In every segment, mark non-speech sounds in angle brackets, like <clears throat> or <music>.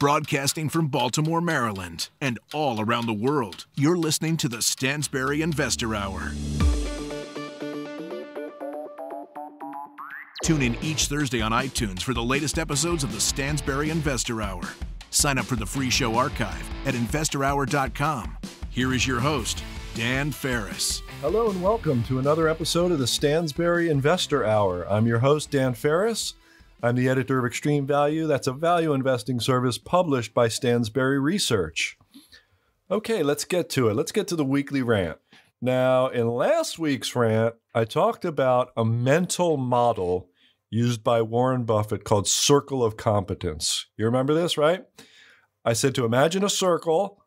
Broadcasting from Baltimore, Maryland, and all around the world, you're listening to the Stansberry Investor Hour. Tune in each Thursday on iTunes for the latest episodes of the Stansberry Investor Hour. Sign up for the free show archive at investorhour.com. Here is your host, Dan Ferris. Hello and welcome to another episode of the Stansberry Investor Hour. I'm your host, Dan Ferris. I'm the editor of Extreme Value. That's a value investing service published by Stansberry Research. Okay, let's get to it. Let's get to the weekly rant. Now, in last week's rant, I talked about a mental model used by Warren Buffett called circle of competence. You remember this, right? I said to imagine a circle.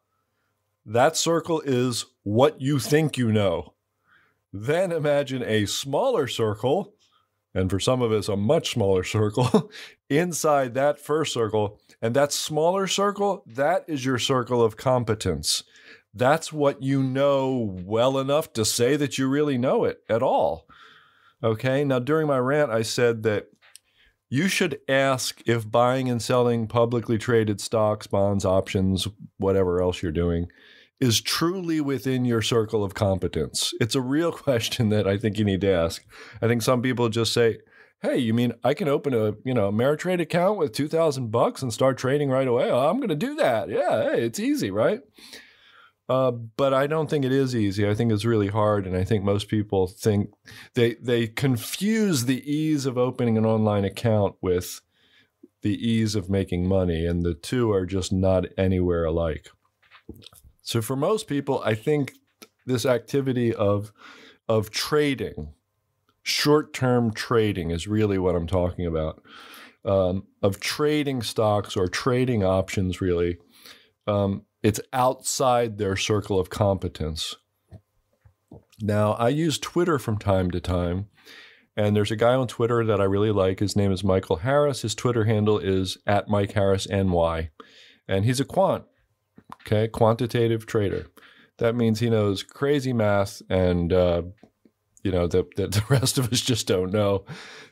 That circle is what you think you know. Then imagine a smaller circle and for some of us, a much smaller <laughs> circle inside that first circle. And that smaller circle, that is your circle of competence. That's what you know well enough to say that you really know it at all. Okay. Now, during my rant, I said that you should ask if buying and selling publicly traded stocks, bonds, options, whatever else you're doing, is truly within your circle of competence? It's a real <laughs> question that I think you need to ask. I think some people just say, "Hey, you mean I can open a you know Ameritrade account with two thousand bucks and start trading right away? Oh, I'm going to do that. Yeah, hey, it's easy, right?" Uh, but I don't think it is easy. I think it's really hard, and I think most people think they they confuse the ease of opening an online account with the ease of making money, and the two are just not anywhere alike. So for most people, I think this activity of of trading, short-term trading, is really what I'm talking about. Um, of trading stocks or trading options, really, um, it's outside their circle of competence. Now, I use Twitter from time to time, and there's a guy on Twitter that I really like. His name is Michael Harris. His Twitter handle is at Mike Harris NY, and he's a quant okay, quantitative trader. That means he knows crazy math and uh, you know that that the <laughs> rest of us just don't know,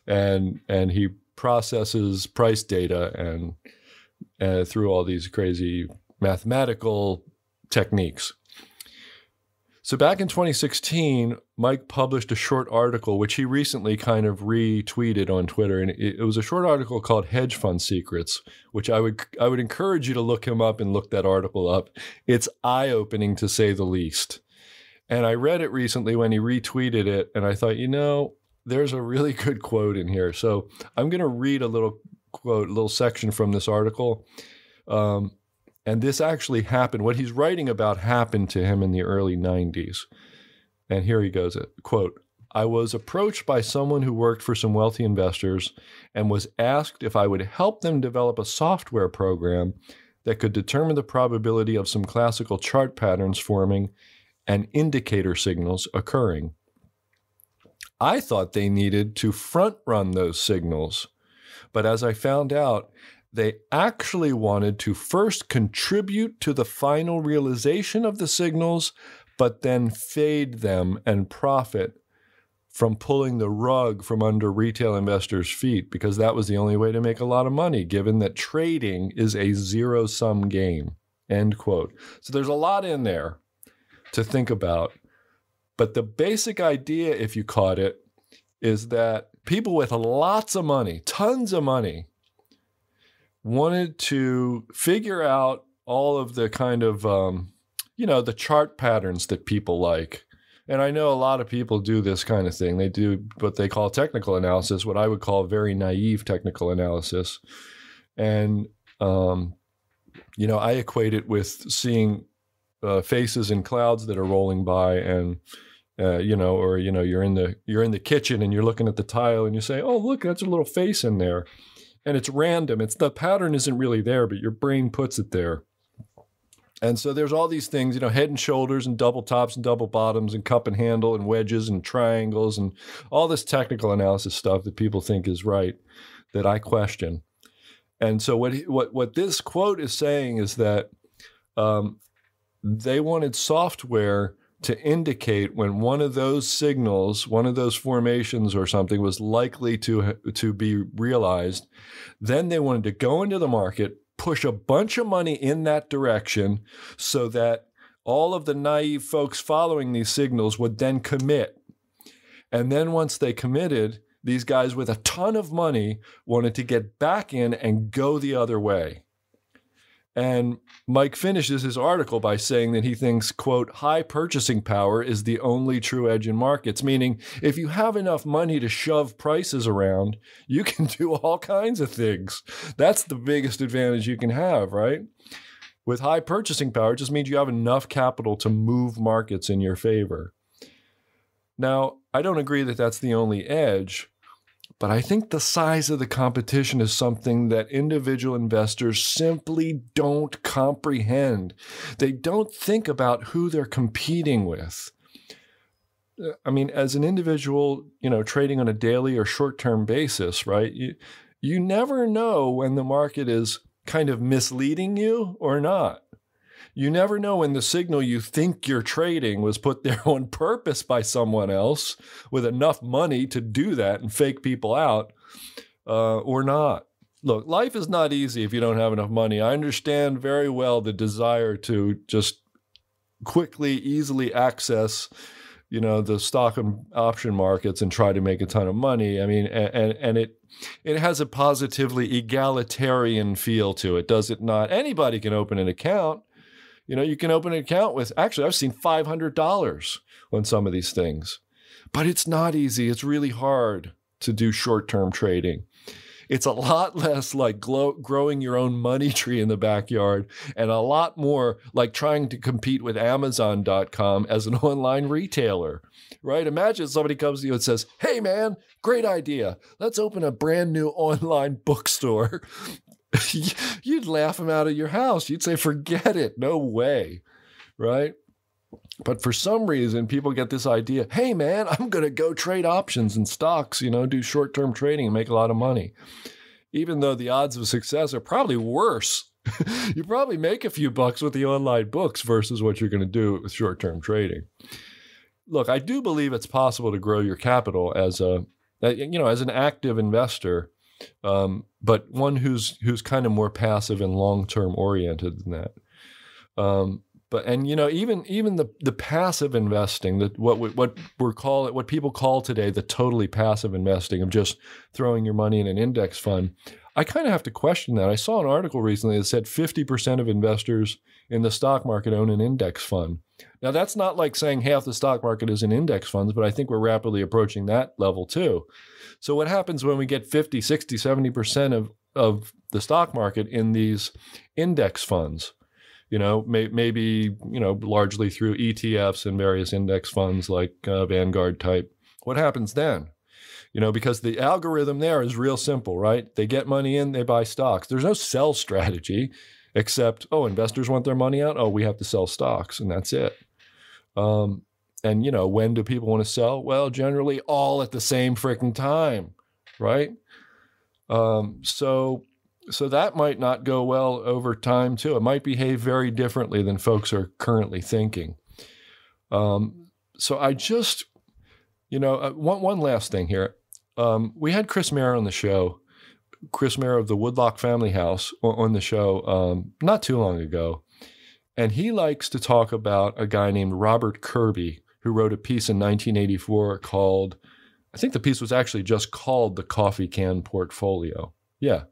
and and he processes price data and uh, through all these crazy mathematical techniques. So back in 2016, Mike published a short article, which he recently kind of retweeted on Twitter, and it, it, was a short article called "Hedge Fund Secrets," which I would I would encourage you to look him up and look that article up. It's eye opening to say the least. And I read it recently when he retweeted it, and I thought, you know, there's a really good quote in here. So I'm going to read a little quote, a little section from this article. Um, and this actually happened. What he's writing about happened to him in the early 90s. And here he goes uh, quote, I was approached by someone who worked for some wealthy investors and was asked if I would help them develop a software program that could determine the probability of some classical chart patterns forming and indicator signals occurring. I thought they needed to front run those signals. But as I found out, they actually wanted to first contribute to the final realization of the signals, but then fade them and profit from pulling the rug from under retail investors' feet because that was the only way to make a lot of money, given that trading is a zero sum game. End quote. So there's a lot in there to think about. But the basic idea, if you caught it, is that people with lots of money, tons of money, wanted to figure out all of the kind of, um, you know, the chart patterns that people like. And I know a lot of people do this kind of thing. They do what they call technical analysis, what I would call very naive technical analysis. And, um, you know, I equate it with seeing uh, faces in clouds that are rolling by and, uh, you know, or you know, you're in the you're in the kitchen and you're looking at the tile and you say, "Oh, look, that's a little face in there," and it's random. It's the pattern isn't really there, but your brain puts it there. And so there's all these things, you know, head and shoulders and double tops and double bottoms and cup and handle and wedges and triangles and all this technical analysis stuff that people think is right that I question. And so what what what this quote is saying is that um, they wanted software to indicate when one of those signals, one of those formations or something was likely to to be realized. Then they wanted to go into the market, push a bunch of money in that direction so that all of the naive folks following these signals would then commit. And then once they committed, these guys with a ton of money wanted to get back in and go the other way. And Mike finishes his article by saying that he thinks, quote, high purchasing power is the only true edge in markets, meaning if you have enough money to shove prices around, you can do <laughs> all kinds of things. That's the biggest advantage you can have, right? With high purchasing power, it just means you have enough capital to move markets in your favor. Now, I don't agree that that's the only edge, but I think the size of the competition is something that individual investors simply don't comprehend. They don't think about who they're competing with. Uh, I mean, as an individual, you know, trading on a daily or short-term basis, right? You, you never know when the market is kind of misleading you or not. You never know when the signal you think you're trading was put there <laughs> on purpose by someone else with enough money to do that and fake people out uh, or not. Look, life is not easy if you don't have enough money. I understand very well the desire to just quickly, easily access you know the stock and option markets and try to make a ton of money. I mean, and and it it has a positively egalitarian feel to it, does it not? Anybody can open an account. You know, you can open an account with, actually, I've seen $500 on some of these things, but it's not easy. It's really hard to do short term trading. It's a lot <laughs> less like glow, growing your own money <laughs> tree in the backyard and a lot more like trying to compete with Amazon.com as an <laughs> online retailer, right? Imagine somebody comes to you and says, Hey, man, great idea. Let's open a brand new online bookstore <laughs> you'd laugh him out of your house. You'd say, forget it. No way. Right? But for some reason, people get this idea hey, man, I'm going to go trade options and stocks, you know, do short term trading and make a lot of money. Even though the odds of success are probably worse. <laughs> you probably make a few bucks with the online books versus what you're going to do with short term trading. Look, I do believe it's possible to grow your capital as a, you know, as an active investor um, but one who's who's kind of more passive and long term oriented than that. Um, but and you know even even the the passive investing that what we, what we're call it what people call today the totally passive investing of just throwing your money in an index fund. I kind of have to question that. I saw an article recently that said 50% of investors in the stock market own an index fund. Now that's not like saying half the stock market is in index funds, but I think we're rapidly approaching that level too. So what happens when we get 50, 60, 70% of, of the stock market in these index funds? You know, may, maybe, you know, largely through ETFs and various index funds like uh, Vanguard type. What happens then? You know, because the algorithm there is real simple, right? They get money in, they buy stocks. There's no sell strategy except, oh, investors want their money out. Oh, we have to sell stocks, and that's it. Um, and you know, when do people want to sell? Well, generally all at the same freaking time, right? Um, so so that might not go well over time too. It might behave very differently than folks are currently thinking. Um, so I just, you know, uh, one one last thing here. Um, we had Chris Mayer on the show, Chris Mayer of the Woodlock Family House on the show um, not too long ago, and he likes to talk about a guy named Robert Kirby who wrote a piece in 1984 called, I think the piece was actually just called The Coffee Can Portfolio. Yeah.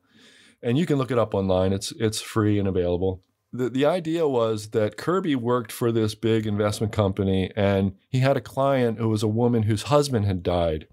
And you can look it up online. It's it's free and available. The the idea was that Kirby worked for this big investment company and he had a client who was a woman whose husband had died.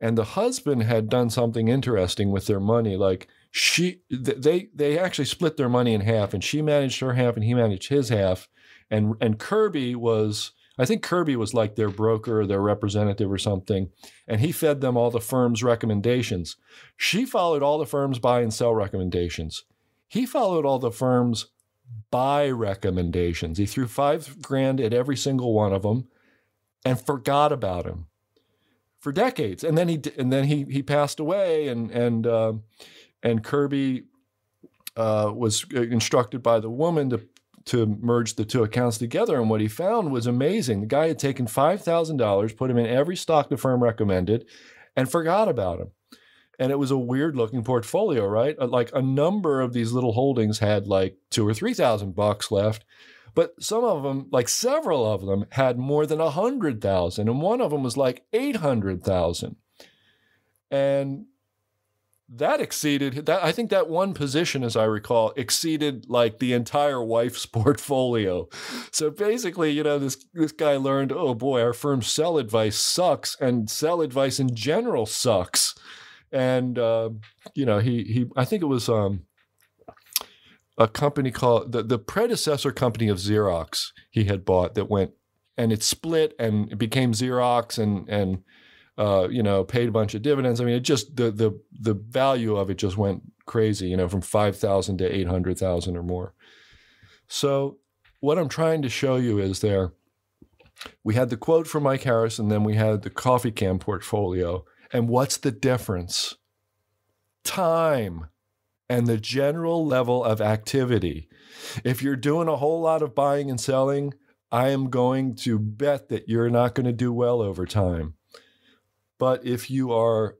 And the husband had done something interesting with their money like she they they actually split their money in half and she managed her half and he managed his half and and Kirby was I think Kirby was like their broker or their representative or something, and he fed them all the firm's recommendations. She followed all the firm's buy and sell recommendations. He followed all the firm's buy recommendations. He threw five grand at every single one of them and forgot about him for decades. And then he and then he he passed away, and and uh, and Kirby uh, was instructed by the woman to to merge the two accounts together. And what he found was amazing. The guy had taken $5,000, put him in every stock the firm recommended, and forgot about him. and it was a weird looking portfolio, right? Uh, like a number of these little holdings had like two or three thousand bucks left, but some of them, like several of them, had more than a hundred thousand, and one of them was like eight hundred thousand, and that exceeded that. I think that one position, as I recall, exceeded like the entire wife's <laughs> portfolio. So basically, you know, this this guy learned, oh boy, our firm's sell advice sucks, and sell advice in general sucks and uh, you know he he I think it was um, a company called the the predecessor company of Xerox he had bought that went and it split and it became Xerox and and uh, you know paid a bunch of dividends. I mean, it just the the the value of it just went crazy. You know, from five thousand to eight hundred thousand or more. So what I'm trying to show you is there. We had the quote from Mike Harris, and then we had the coffee can portfolio. And what's the difference? Time and the general level of activity. If you're doing a whole lot of buying and selling, I am going to bet that you're not going to do well over time. But if you are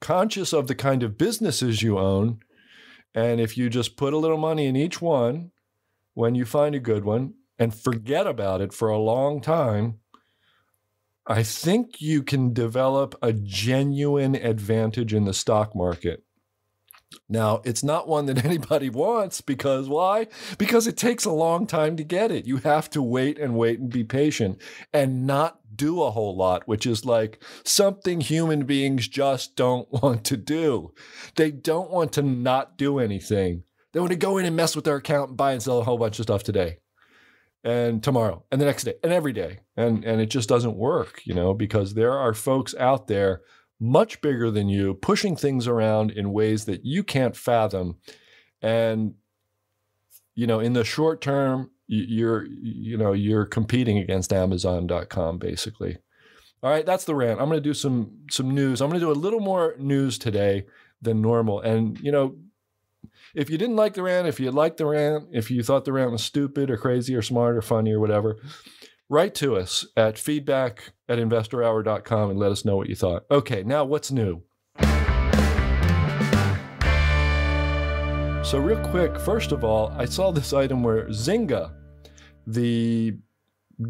conscious of the kind of businesses you own, and if you just put a little money in each one when you find a good one and forget about it for a long time, I think you can develop a genuine advantage in the stock market. Now, it's not one that <laughs> anybody wants because why? Because it takes a long time to get it. You have to wait and wait and be patient and not do a whole lot, which is like something human beings just don't <laughs> want to do. They don't want to not do anything. They want to go in and mess with their account and buy and sell a whole bunch of stuff today and tomorrow and the next day and every day and and it just doesn't work you know because there are folks out there much bigger than you pushing things around in ways that you can't fathom. And you know in the short term you're you know you're competing against amazon.com basically. All right that's the rant. I'm going to do some some news. I'm going to do a little more news today than normal. And you know if you didn't like the rant, if you liked the rant, if you thought the rant was stupid or crazy or smart or funny or whatever, write to us at feedback at investorhour.com and let us know what you thought. Okay, now what's new? So, real quick, first of all, I saw this item where Zynga, the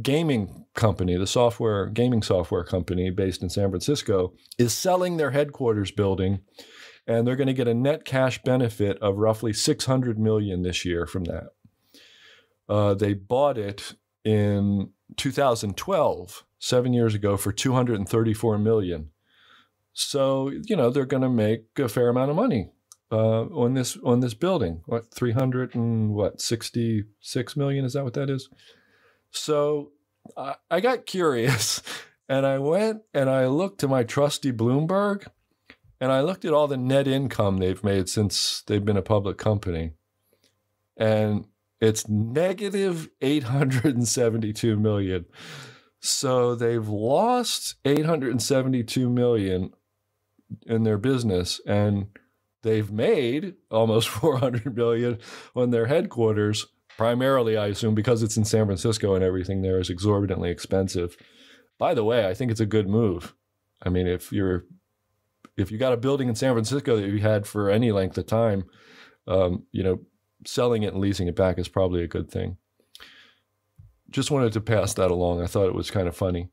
gaming company, the software gaming software company based in San Francisco, is selling their headquarters building and they're going to get a net cash benefit of roughly 600 million this year from that. Uh, they bought it in 2012, seven years ago, for 234 million. So you know they're going to make a fair amount of money uh, on this on this building. What 300 and what 66 million? Is that what that is? So I, I got <laughs> curious, and I went and I looked to my trusty Bloomberg and I looked at all the net income they've made since they've been a public company. And it's negative 872 million. So they've lost 872 million in their business and they've made almost <laughs> 400 million on their headquarters primarily I assume because it's in San Francisco and everything there is exorbitantly expensive. By the way, I think it's a good move. I mean, if you're if you got a building in San Francisco that you had for any length of time, um, you know, selling it and leasing it back is probably a good thing. Just wanted to pass that along. I thought it was kind of funny.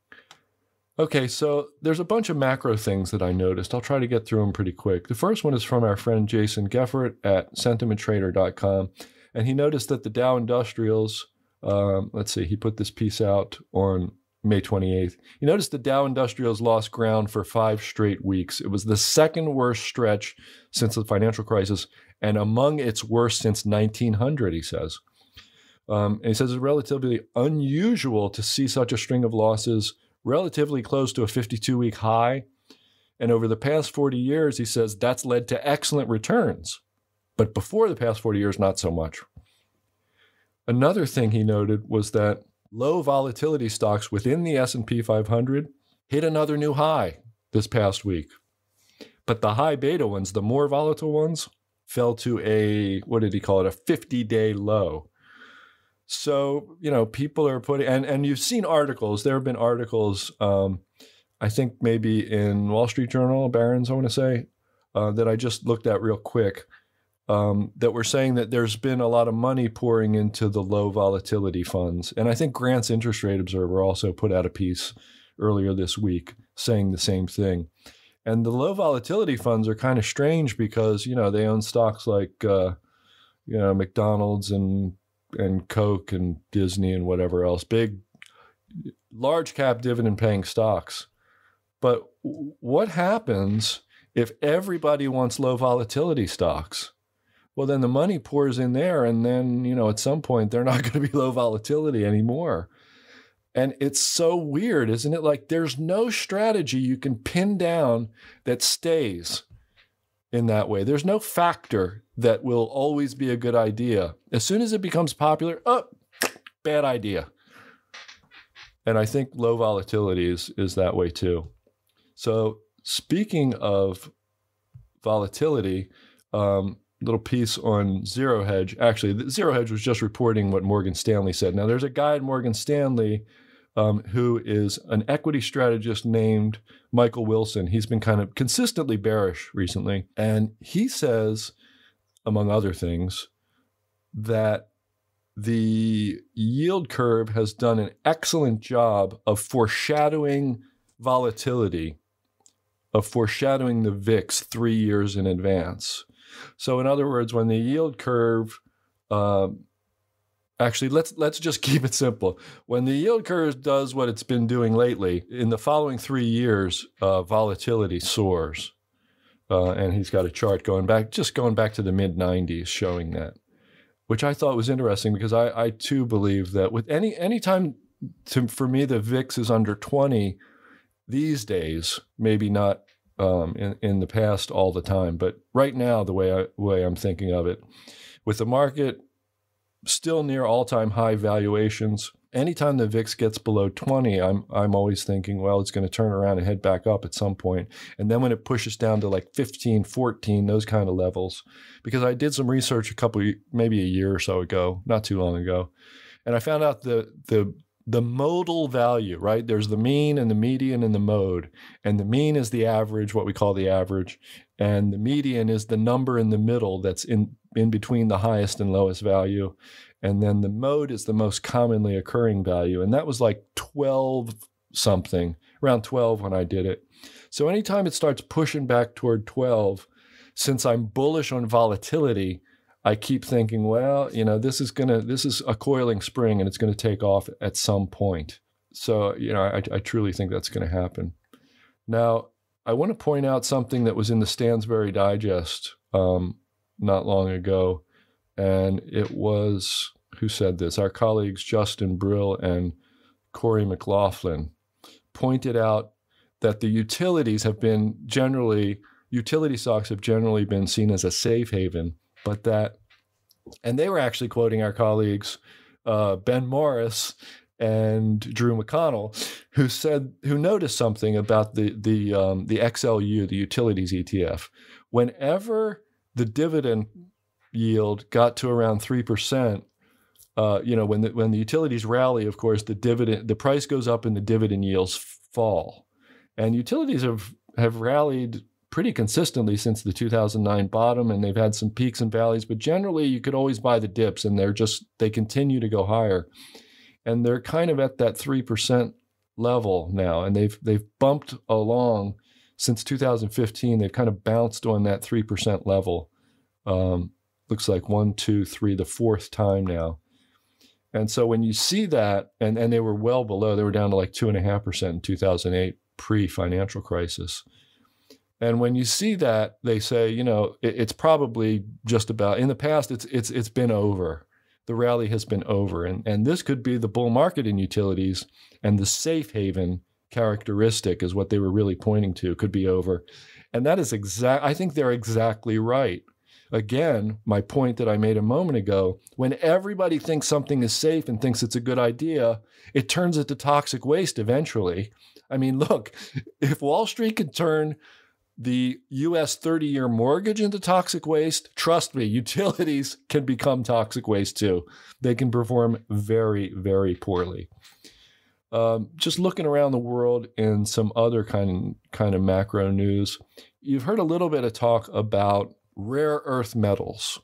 Okay, so there's a bunch of macro things that I noticed. I'll try to get through them pretty quick. The first one is from our friend Jason Goepfert at sentimenttrader.com. And he noticed that the Dow Industrials, um, let's see, he put this piece out on May 28th. You notice the Dow Industrials lost ground for five straight weeks. It was the second worst stretch since the financial crisis and among its worst since 1900, he says. Um, and he says it's relatively unusual to see such a string of losses relatively close to a 52 week high. And over the past 40 years, he says that's led to excellent returns. But before the past 40 years, not so much. Another thing he noted was that low volatility stocks within the S&P 500 hit another new high this past week. But the high beta ones, the more volatile ones, fell to a what did he call it? A 50-day low. So, you know, people are putting and and you've seen articles, there have been articles um, I think maybe in Wall Street Journal, Barron's, I want to say, uh, that I just looked at real quick um, that were saying that there's been a lot of money pouring into the low volatility funds. And I think Grant's Interest Rate Observer also put out a piece earlier this week saying the same thing. And the low volatility funds are kind of strange because, you know, they own stocks like, uh, you know, McDonald's and and Coke and Disney and whatever else, big, large cap dividend paying stocks. But what happens if everybody wants low volatility stocks? Well, then the money pours in there, and then, you know, at some point they're not <laughs> going to be low volatility anymore. And it's so weird, isn't it? Like there's no strategy you can pin down that stays in that way. There's no factor that will always be a good idea. As soon as it becomes popular, oh, bad idea. And I think low volatility is, is that way too. So, speaking of volatility, um, little piece on Zero Hedge. Actually, Zero Hedge was just reporting what Morgan Stanley said. Now, there's a guy at Morgan Stanley um, who is an equity strategist named Michael Wilson. He's been kind of consistently bearish recently. And he says, among other things, that the yield curve has done an excellent job of foreshadowing volatility, of foreshadowing the VIX three years in advance. So, in other words, when the yield curve um, actually let's let's just <laughs> keep it simple. When the yield curve does what it's been doing lately, in the following three years, uh, volatility soars, uh, and he's got a chart going back, just going back to the mid '90s, showing that, which I thought was interesting because I, I too believe that with any any time for me the VIX is under 20 these days, maybe not um, in in the past all the time, but right now the way I way I'm thinking of it, with the market still near all-time high valuations. Anytime the VIX gets below 20, I'm I'm always thinking, well, it's going to turn around and head back up at some point. And then when it pushes down to like 15, 14, those kind of levels, because I did some research a couple, maybe a year or so ago, not too long ago, and I found out the the the modal value, right? There's the mean and the median and the mode. And the mean is the average, what we call the average. And the median is the number in the middle that's in in between the highest and lowest value. And then the mode is the most commonly occurring value. And that was like 12 something, around 12 when I did it. So anytime it starts pushing back toward 12, since I'm bullish on volatility, I keep thinking, well, you know, this is gonna this is a coiling spring and it's gonna take off at some point. So, you know, I, I truly think that's gonna happen. Now, I want to point out something that was in the Stansberry Digest um, not long ago. And it was, who said this? Our colleagues Justin Brill and Corey McLaughlin pointed out that the utilities have been generally, utility stocks have generally been seen as a safe haven, but that, and they were actually quoting our colleagues, uh, Ben Morris and Drew McConnell, who said who noticed something about the the um, the XLU, the utilities ETF. Whenever the dividend yield got to around three percent. Uh, you know, when the when the utilities rally, of course, the dividend the price goes up and the dividend yields fall. And utilities have have rallied pretty consistently since the 2009 bottom, and they've had some peaks and valleys. But generally, you could always buy the dips, and they're just they continue to go higher, and they're kind of at that three percent level now, and they've they've bumped along since 2015, they've kind of bounced on that 3% level. Um, looks like one, two, three, the fourth time now. And so when you see that, and, and they were well below, they were down to like 2.5% in 2008, pre financial crisis. And when you see that, they say, you know, it, it's probably just about in the past, it's it's it's been over. The rally has been over. And and this could be the bull market in utilities and the safe haven characteristic is what they were really pointing to could be over. And that is exact I think they're exactly right. Again, my point that I made a moment ago, when everybody thinks something is safe and thinks it's a good idea, it turns into toxic waste eventually. I mean, look, if Wall Street could turn the US 30 year mortgage into toxic waste, trust me, <laughs> utilities can become toxic waste too. They can perform very, very poorly. Um, just looking around the world in some other kind of, kind of macro news, you've heard a little bit of talk about rare earth metals.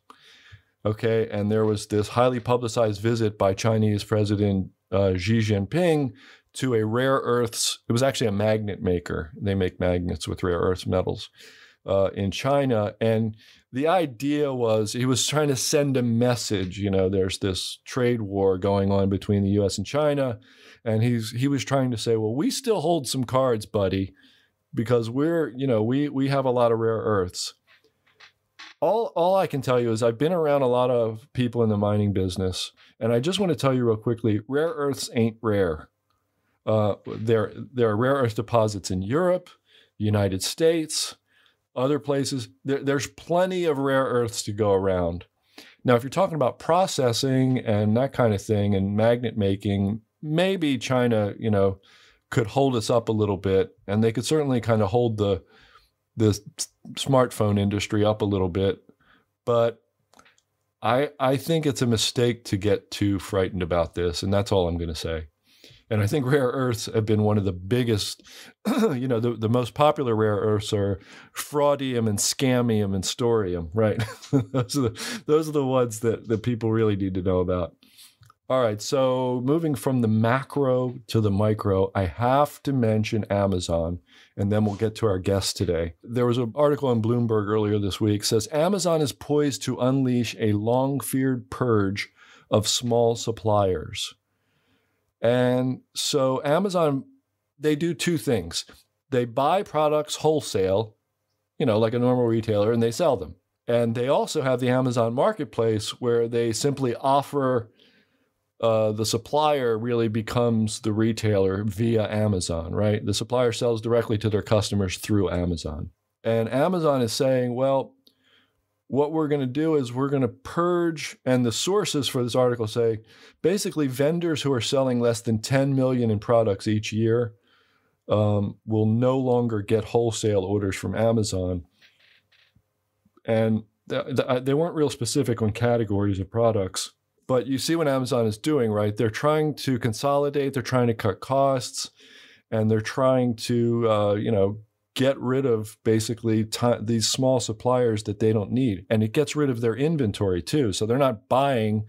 Okay, and there was this highly publicized visit by Chinese President uh, Xi Jinping to a rare earths. It was actually a magnet maker. They make magnets with rare earth metals uh, in China, and the idea was he was trying to send a message. You know, there's this trade war going on between the U.S. and China, and he's he was trying to say, well, we still hold some cards, buddy, because we're you know we we have a lot of rare earths. All all I can tell you is I've been around a lot of people in the mining business, and I just want to tell you real quickly: rare earths ain't rare. Uh, there there are rare earth deposits in Europe, United States other places. There, there's plenty of rare earths to go around. Now, if you're talking about processing and that kind of thing and magnet making, maybe China, you know, could hold us up a little bit, and they could certainly kind of hold the the smartphone industry up a little bit. But I I think it's a mistake to get too frightened about this, and that's all I'm going to say. And I think rare earths have been one of the biggest, <clears throat> you know, the, the most popular rare earths are fraudium and scandium and storium, right? <laughs> those, are the, those are the ones that, that people really need to know about. All right, so moving from the macro to the micro, I have to mention Amazon, and then we'll get to our guest today. There was an article on Bloomberg earlier this week says Amazon is poised to unleash a long-feared purge of small suppliers. And so Amazon, they do two things. They buy products wholesale, you know, like a normal retailer, and they sell them. And they also have the Amazon marketplace where they simply offer uh, the supplier really becomes the retailer via Amazon, right? The supplier sells directly to their customers through Amazon. And Amazon is saying, well, what we're going to do is we're going to purge and the sources for this article say basically vendors who are selling less than 10 million in products each year um, will no longer get wholesale orders from amazon. And th- th- they weren't real specific on categories of products but you see what amazon is doing right? They're trying to consolidate they're trying to cut costs and they're trying to uh, you know get rid of basically these small suppliers that they don't need. And it gets rid of their inventory too. So they're not buying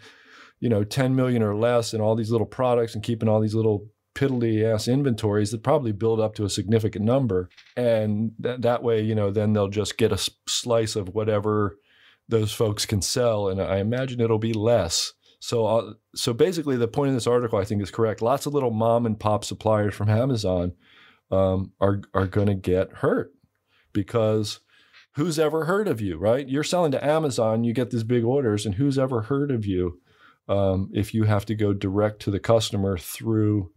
you know 10 million or less in all these little products and keeping all these little piddly ass inventories that probably build up to a significant number. And th- that way you know then they'll just get a slice of whatever those folks can sell. And i imagine it'll be less. So uh, so basically the point of this article i think is correct. Lots of little mom and pop suppliers from amazon um, are are going to get hurt because who's ever heard of you, right? You're selling to Amazon, you get these big orders, and who's ever heard of you um, if you have to go direct to the customer through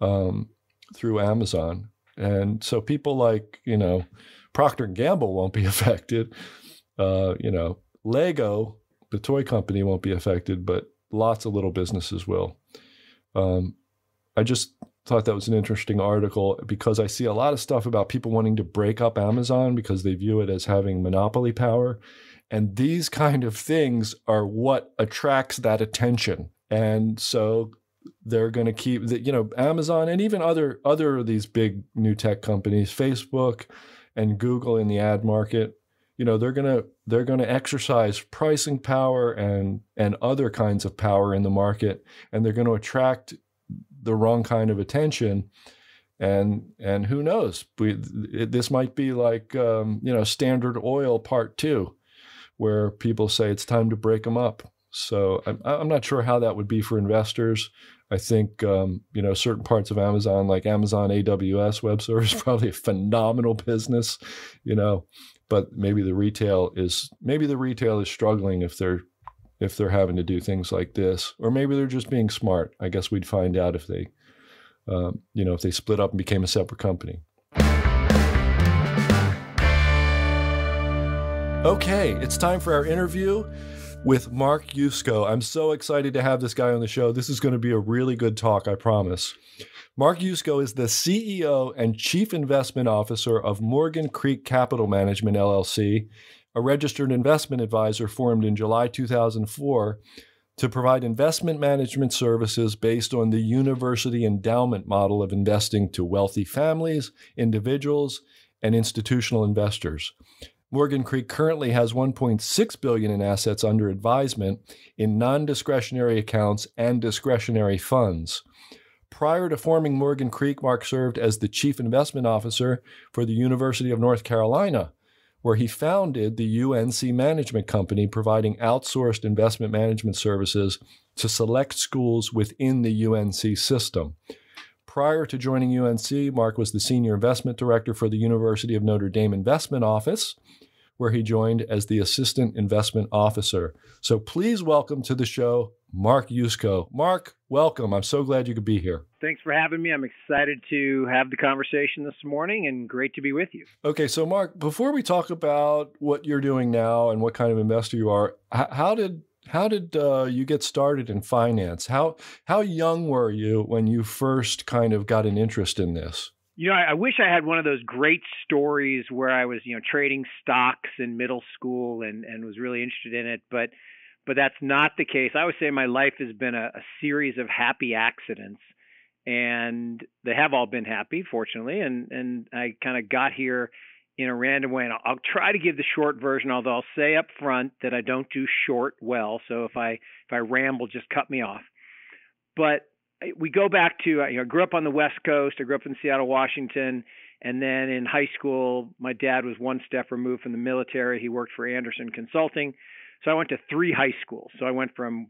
um, through Amazon? And so people like you know Procter and Gamble won't be <laughs> affected. Uh, you know Lego, the toy company, won't be affected, but lots of little businesses will. Um, I just thought that was an interesting article because I see a lot of stuff about people wanting to break up Amazon because they view it as having monopoly power. And these kind of things are what attracts that attention. And so they're going to keep the, you know Amazon and even other other of these big new tech companies, Facebook and Google in the ad market, you know, they're going to they're going to exercise pricing power and and other kinds of power in the market and they're going to attract the wrong kind of attention and and who knows? We, it, this might be like um, you know standard oil part two where people say it's time to break them up. So i'm, I'm not sure how that would be for investors. I think um, you know certain parts of amazon like amazon aws web service <laughs> probably a phenomenal business you know but maybe the retail is maybe the retail is struggling if they're if they're having to do things like this, or maybe they're just being smart. I guess we'd find out if they, uh, you know, if they split up and became a separate company. Okay, it's time for our interview with Mark Yusko. I'm so excited to have this guy on the show. This is going to be a really good talk, I promise. Mark Yusko is the CEO and Chief Investment Officer of Morgan Creek Capital Management LLC a registered investment advisor formed in July 2004 to provide investment management services based on the university endowment model of investing to wealthy families, individuals, and institutional investors. Morgan Creek currently has 1.6 billion in assets under advisement in non-discretionary accounts and discretionary funds. Prior to forming Morgan Creek, Mark served as the chief investment officer for the University of North Carolina, where he founded the UNC Management Company, providing outsourced investment management services to select schools within the UNC system. Prior to joining UNC, Mark was the senior investment director for the University of Notre Dame Investment Office, where he joined as the assistant investment officer. So please welcome to the show Mark Yusko. Mark, welcome. I'm so glad you could be here. Thanks for having me. I'm excited to have the conversation this morning and great to be with you. Okay, so Mark, before we talk about what you're doing now and what kind of investor you are, how did how did uh, you get started in finance? How how young were you when you first kind of got an interest in this? You know, I, I wish I had one of those great stories where I was, you know, trading stocks in middle school and and was really interested in it, but but that's not the case. I would say my life has been a, a series of happy accidents, and they have all been happy, fortunately. And and I kind of got here in a random way. And I'll, I'll, try to give the short version, although I'll say up front that I don't do short well. So if I if I ramble, just cut me off. But we go back to you know, I grew up on the West Coast. I grew up in Seattle, Washington. And then in high school, my dad was one step removed from the military. He worked for Andersen Consulting. So I went to three high schools. So I went from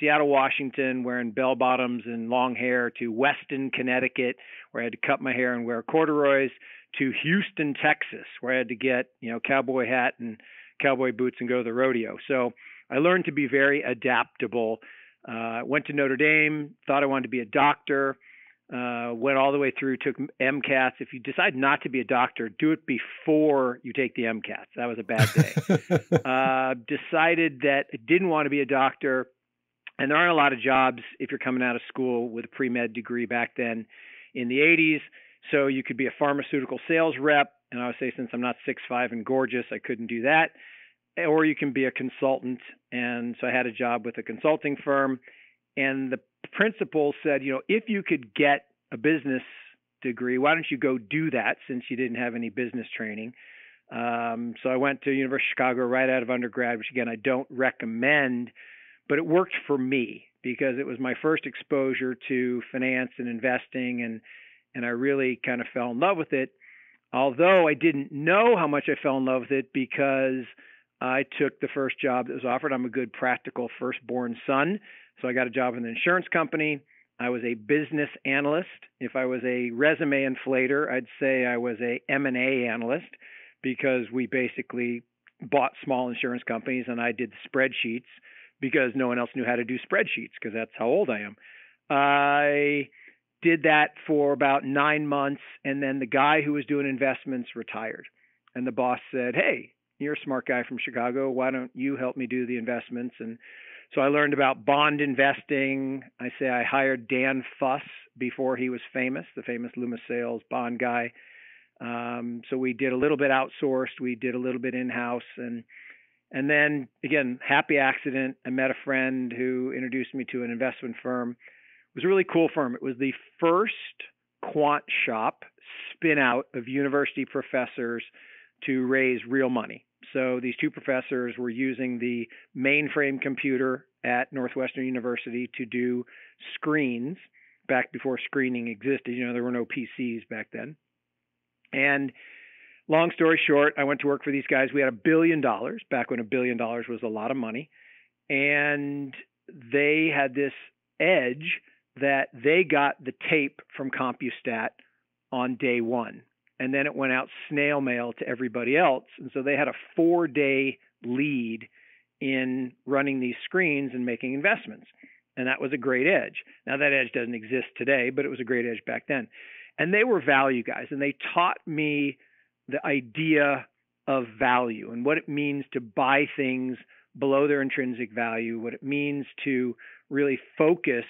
Seattle, Washington, wearing bell bottoms and long hair, to Weston, Connecticut, where I had to cut my hair and wear corduroys, to Houston, Texas, where I had to get, you know, cowboy hat and cowboy boots and go to the rodeo. So I learned to be very adaptable. Uh, went to Notre Dame, thought I wanted to be a doctor uh, went all the way through, took MCATs. If you decide not to be a doctor, do it before you take the MCATs. That was a bad day. <laughs> uh, decided that I didn't want to be a doctor. And there aren't a lot of jobs if you're coming out of school with a pre med degree back then in the 80s. So you could be a pharmaceutical sales rep. And I would say, since I'm not six five and gorgeous, I couldn't do that. Or you can be a consultant. And so I had a job with a consulting firm. And the principal said, you know, if you could get a business degree, why don't you go do that since you didn't have any business training? Um, so I went to University of Chicago right out of undergrad, which again I don't recommend, but it worked for me because it was my first exposure to finance and investing, and and I really kind of fell in love with it. Although I didn't know how much I fell in love with it because I took the first job that was offered. I'm a good practical firstborn son. So I got a job in an insurance company. I was a business analyst. If I was a resume inflator, I'd say I was a M&A analyst because we basically bought small insurance companies and I did spreadsheets because no one else knew how to do spreadsheets because that's how old I am. I did that for about 9 months and then the guy who was doing investments retired. And the boss said, "Hey, you're a smart guy from Chicago. Why don't you help me do the investments?" And so I learned about bond investing. I say I hired Dan Fuss before he was famous, the famous Loomis Sayles bond guy. Um, so we did a little bit outsourced, we did a little bit in-house, and and then again, happy accident. I met a friend who introduced me to an investment firm. It was a really cool firm. It was the first quant shop spin out of university professors to raise real money. So these two professors were using the mainframe computer at Northwestern University to do screens back before screening existed. You know, there were no PCs back then. And long story short, I went to work for these guys. We had a billion dollars back when a billion dollars was a lot of money. And they had this edge that they got the tape from CompuStat on day one and then it went out snail mail to everybody else. And so they had a four day lead in running these screens and making investments. And that was a great edge. Now, that edge doesn't exist today, but it was a great edge back then. And they were value guys, and they taught me the idea of value and what it means to buy things below their intrinsic value, what it means to really focus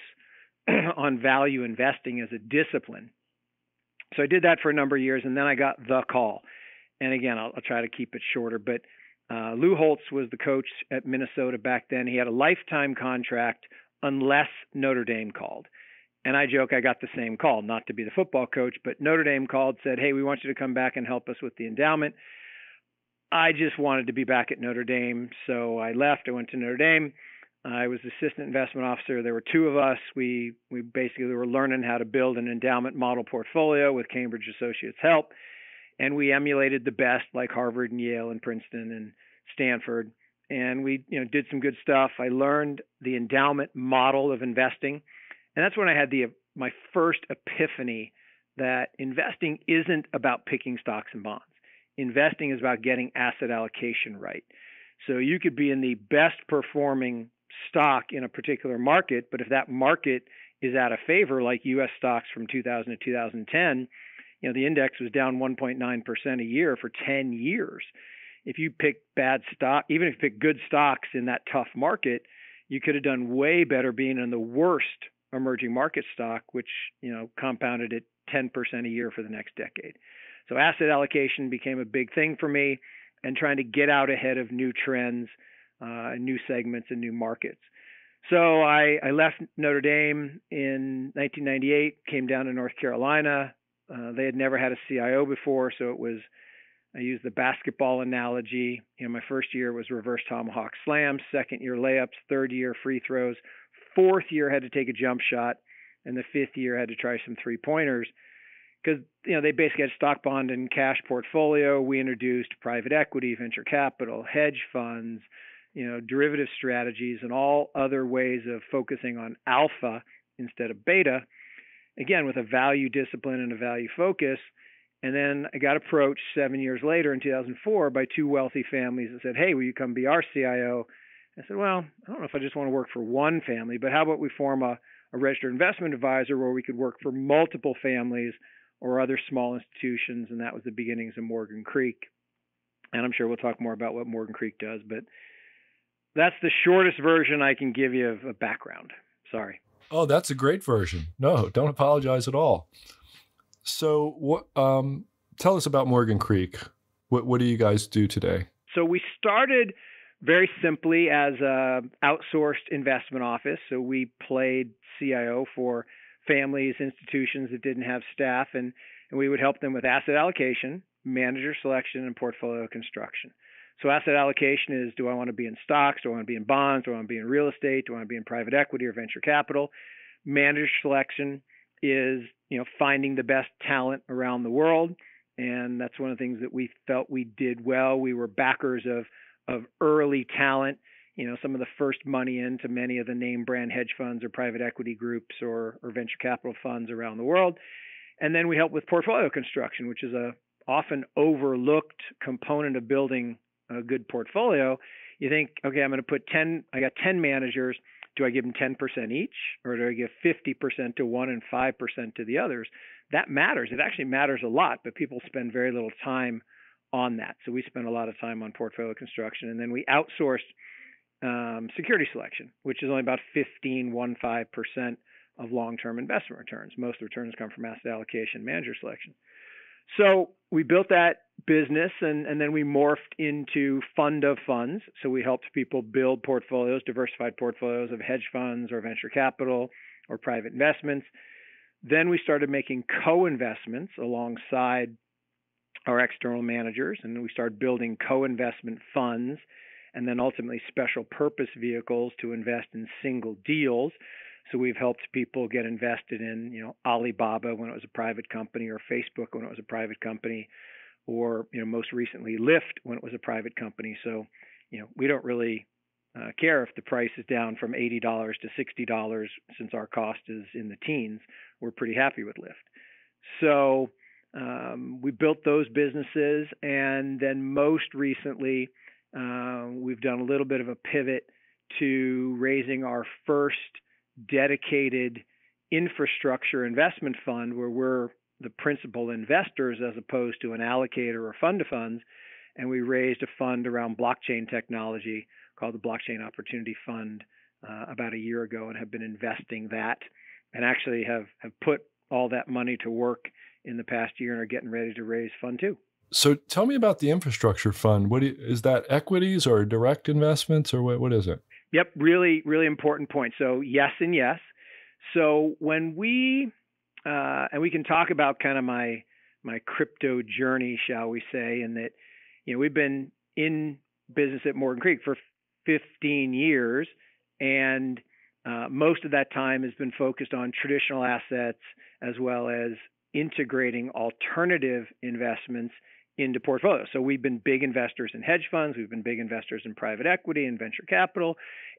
<clears throat> on value investing as a discipline. So I did that for a number of years, and then I got the call. And again, I'll, I'll try to keep it shorter, but Uh, Lou Holtz was the coach at Minnesota back then. He had a lifetime contract unless Notre Dame called. And I joke I got the same call, not to be the football coach, but Notre Dame called, said, Hey, we want you to come back and help us with the endowment. I just wanted to be back at Notre Dame, so I left. I went to Notre Dame. Uh, I was assistant investment officer. There were two of us. We we basically were learning how to build an endowment model portfolio with Cambridge Associates' help, and we emulated the best, like Harvard and Yale and Princeton and Stanford. And we you know did some good stuff. I learned the endowment model of investing, and that's when I had the my first epiphany that investing isn't about picking stocks and bonds. Investing is about getting asset allocation right. So you could be in the best performing stock in a particular market, but if that market is out of favor, like U.S. stocks from 2000 to 2010, you know the index was down 1.9% a year for 10 years. If you pick bad stock, even if you pick good stocks in that tough market, you could have done way better being in the worst emerging market stock, which you know compounded at 10% a year for the next decade. So asset allocation became a big thing for me, and trying to get out ahead of new trends uh, new segments and new markets. So I, I, left Notre Dame in 1998, came down to North Carolina. Uh, they had never had a CIO before, so it was I used the basketball analogy. You know, my first year was reverse tomahawk slams, second year layups, third year free throws, fourth year had to take a jump shot, and the fifth year had to try some three pointers. Because you know they basically had stock bond and cash portfolio. We introduced private equity, venture capital, hedge funds, you know, derivative strategies and all other ways of focusing on alpha instead of beta, again, with a value discipline and a value focus. And then I got approached seven years later in 2004 by two wealthy families that said, Hey, will you come be our CIO? I said, Well, I don't know if I just want to work for one family, but how about we form a, a registered investment advisor where we could work for multiple families or other small institutions? And that was the beginnings of Morgan Creek. And I'm sure we'll talk more about what Morgan Creek does, but that's the shortest version I can give you of a background. Sorry. Oh, that's a great version. No, don't apologize at all. So, what? Um, tell us about Morgan Creek. What What do you guys do today? So we started very simply as a outsourced investment office. So we played CIO for families, institutions that didn't have staff, and, and we would help them with asset allocation, manager selection, and portfolio construction. So asset allocation is do I want to be in stocks? Do I want to be in bonds? Do I want to be in real estate? Do I want to be in private equity or venture capital? Manager selection is you know finding the best talent around the world, and that's one of the things that we felt we did well. We were backers of of early talent. You know, some of the first money into many of the name brand hedge funds or private equity groups or, or venture capital funds around the world. And then we help with portfolio construction, which is a often overlooked component of building a good portfolio, you think, okay, I'm going to put 10, I got 10 managers. Do I give them 10% each or do I give 50% to one and 5% to the others? That matters. It actually matters a lot, but people spend very little time on that. So we spend a lot of time on portfolio construction and then we outsourced um, security selection, which is only about 15, 15% of long-term investment returns. Most returns come from asset allocation, manager selection. So we built that business and, and then we morphed into fund of funds. So we helped people build portfolios, diversified portfolios of hedge funds or venture capital or private investments. Then we started making co investments alongside our external managers, and we started building co investment funds and then ultimately special purpose vehicles to invest in single deals. So we've helped people get invested in, you know, Alibaba when it was a private company, or Facebook when it was a private company, or you know, most recently Lyft when it was a private company. So, you know, we don't really uh, care if the price is down from $80 to $60 since our cost is in the teens. We're pretty happy with Lyft. So um, we built those businesses, and then most recently, uh, we've done a little bit of a pivot to raising our first dedicated infrastructure investment fund where we're the principal investors as opposed to an allocator or fund of funds. And we raised a fund around blockchain technology called the Blockchain Opportunity Fund uh, about a year ago and have been investing that and actually have, have put all that money to work in the past year and are getting ready to raise fund two. So tell me about the infrastructure fund. What you, is that equities or direct investments or what, what is it? Yep, really, really important point. So yes and yes. So when we uh, and we can talk about kind of my my crypto journey, shall we say, and that you know we've been in business at Morgan Creek for 15 years, and uh, most of that time has been focused on traditional assets as well as integrating alternative investments into portfolios. So we've been big investors in hedge funds, we've been big investors in private equity and venture capital,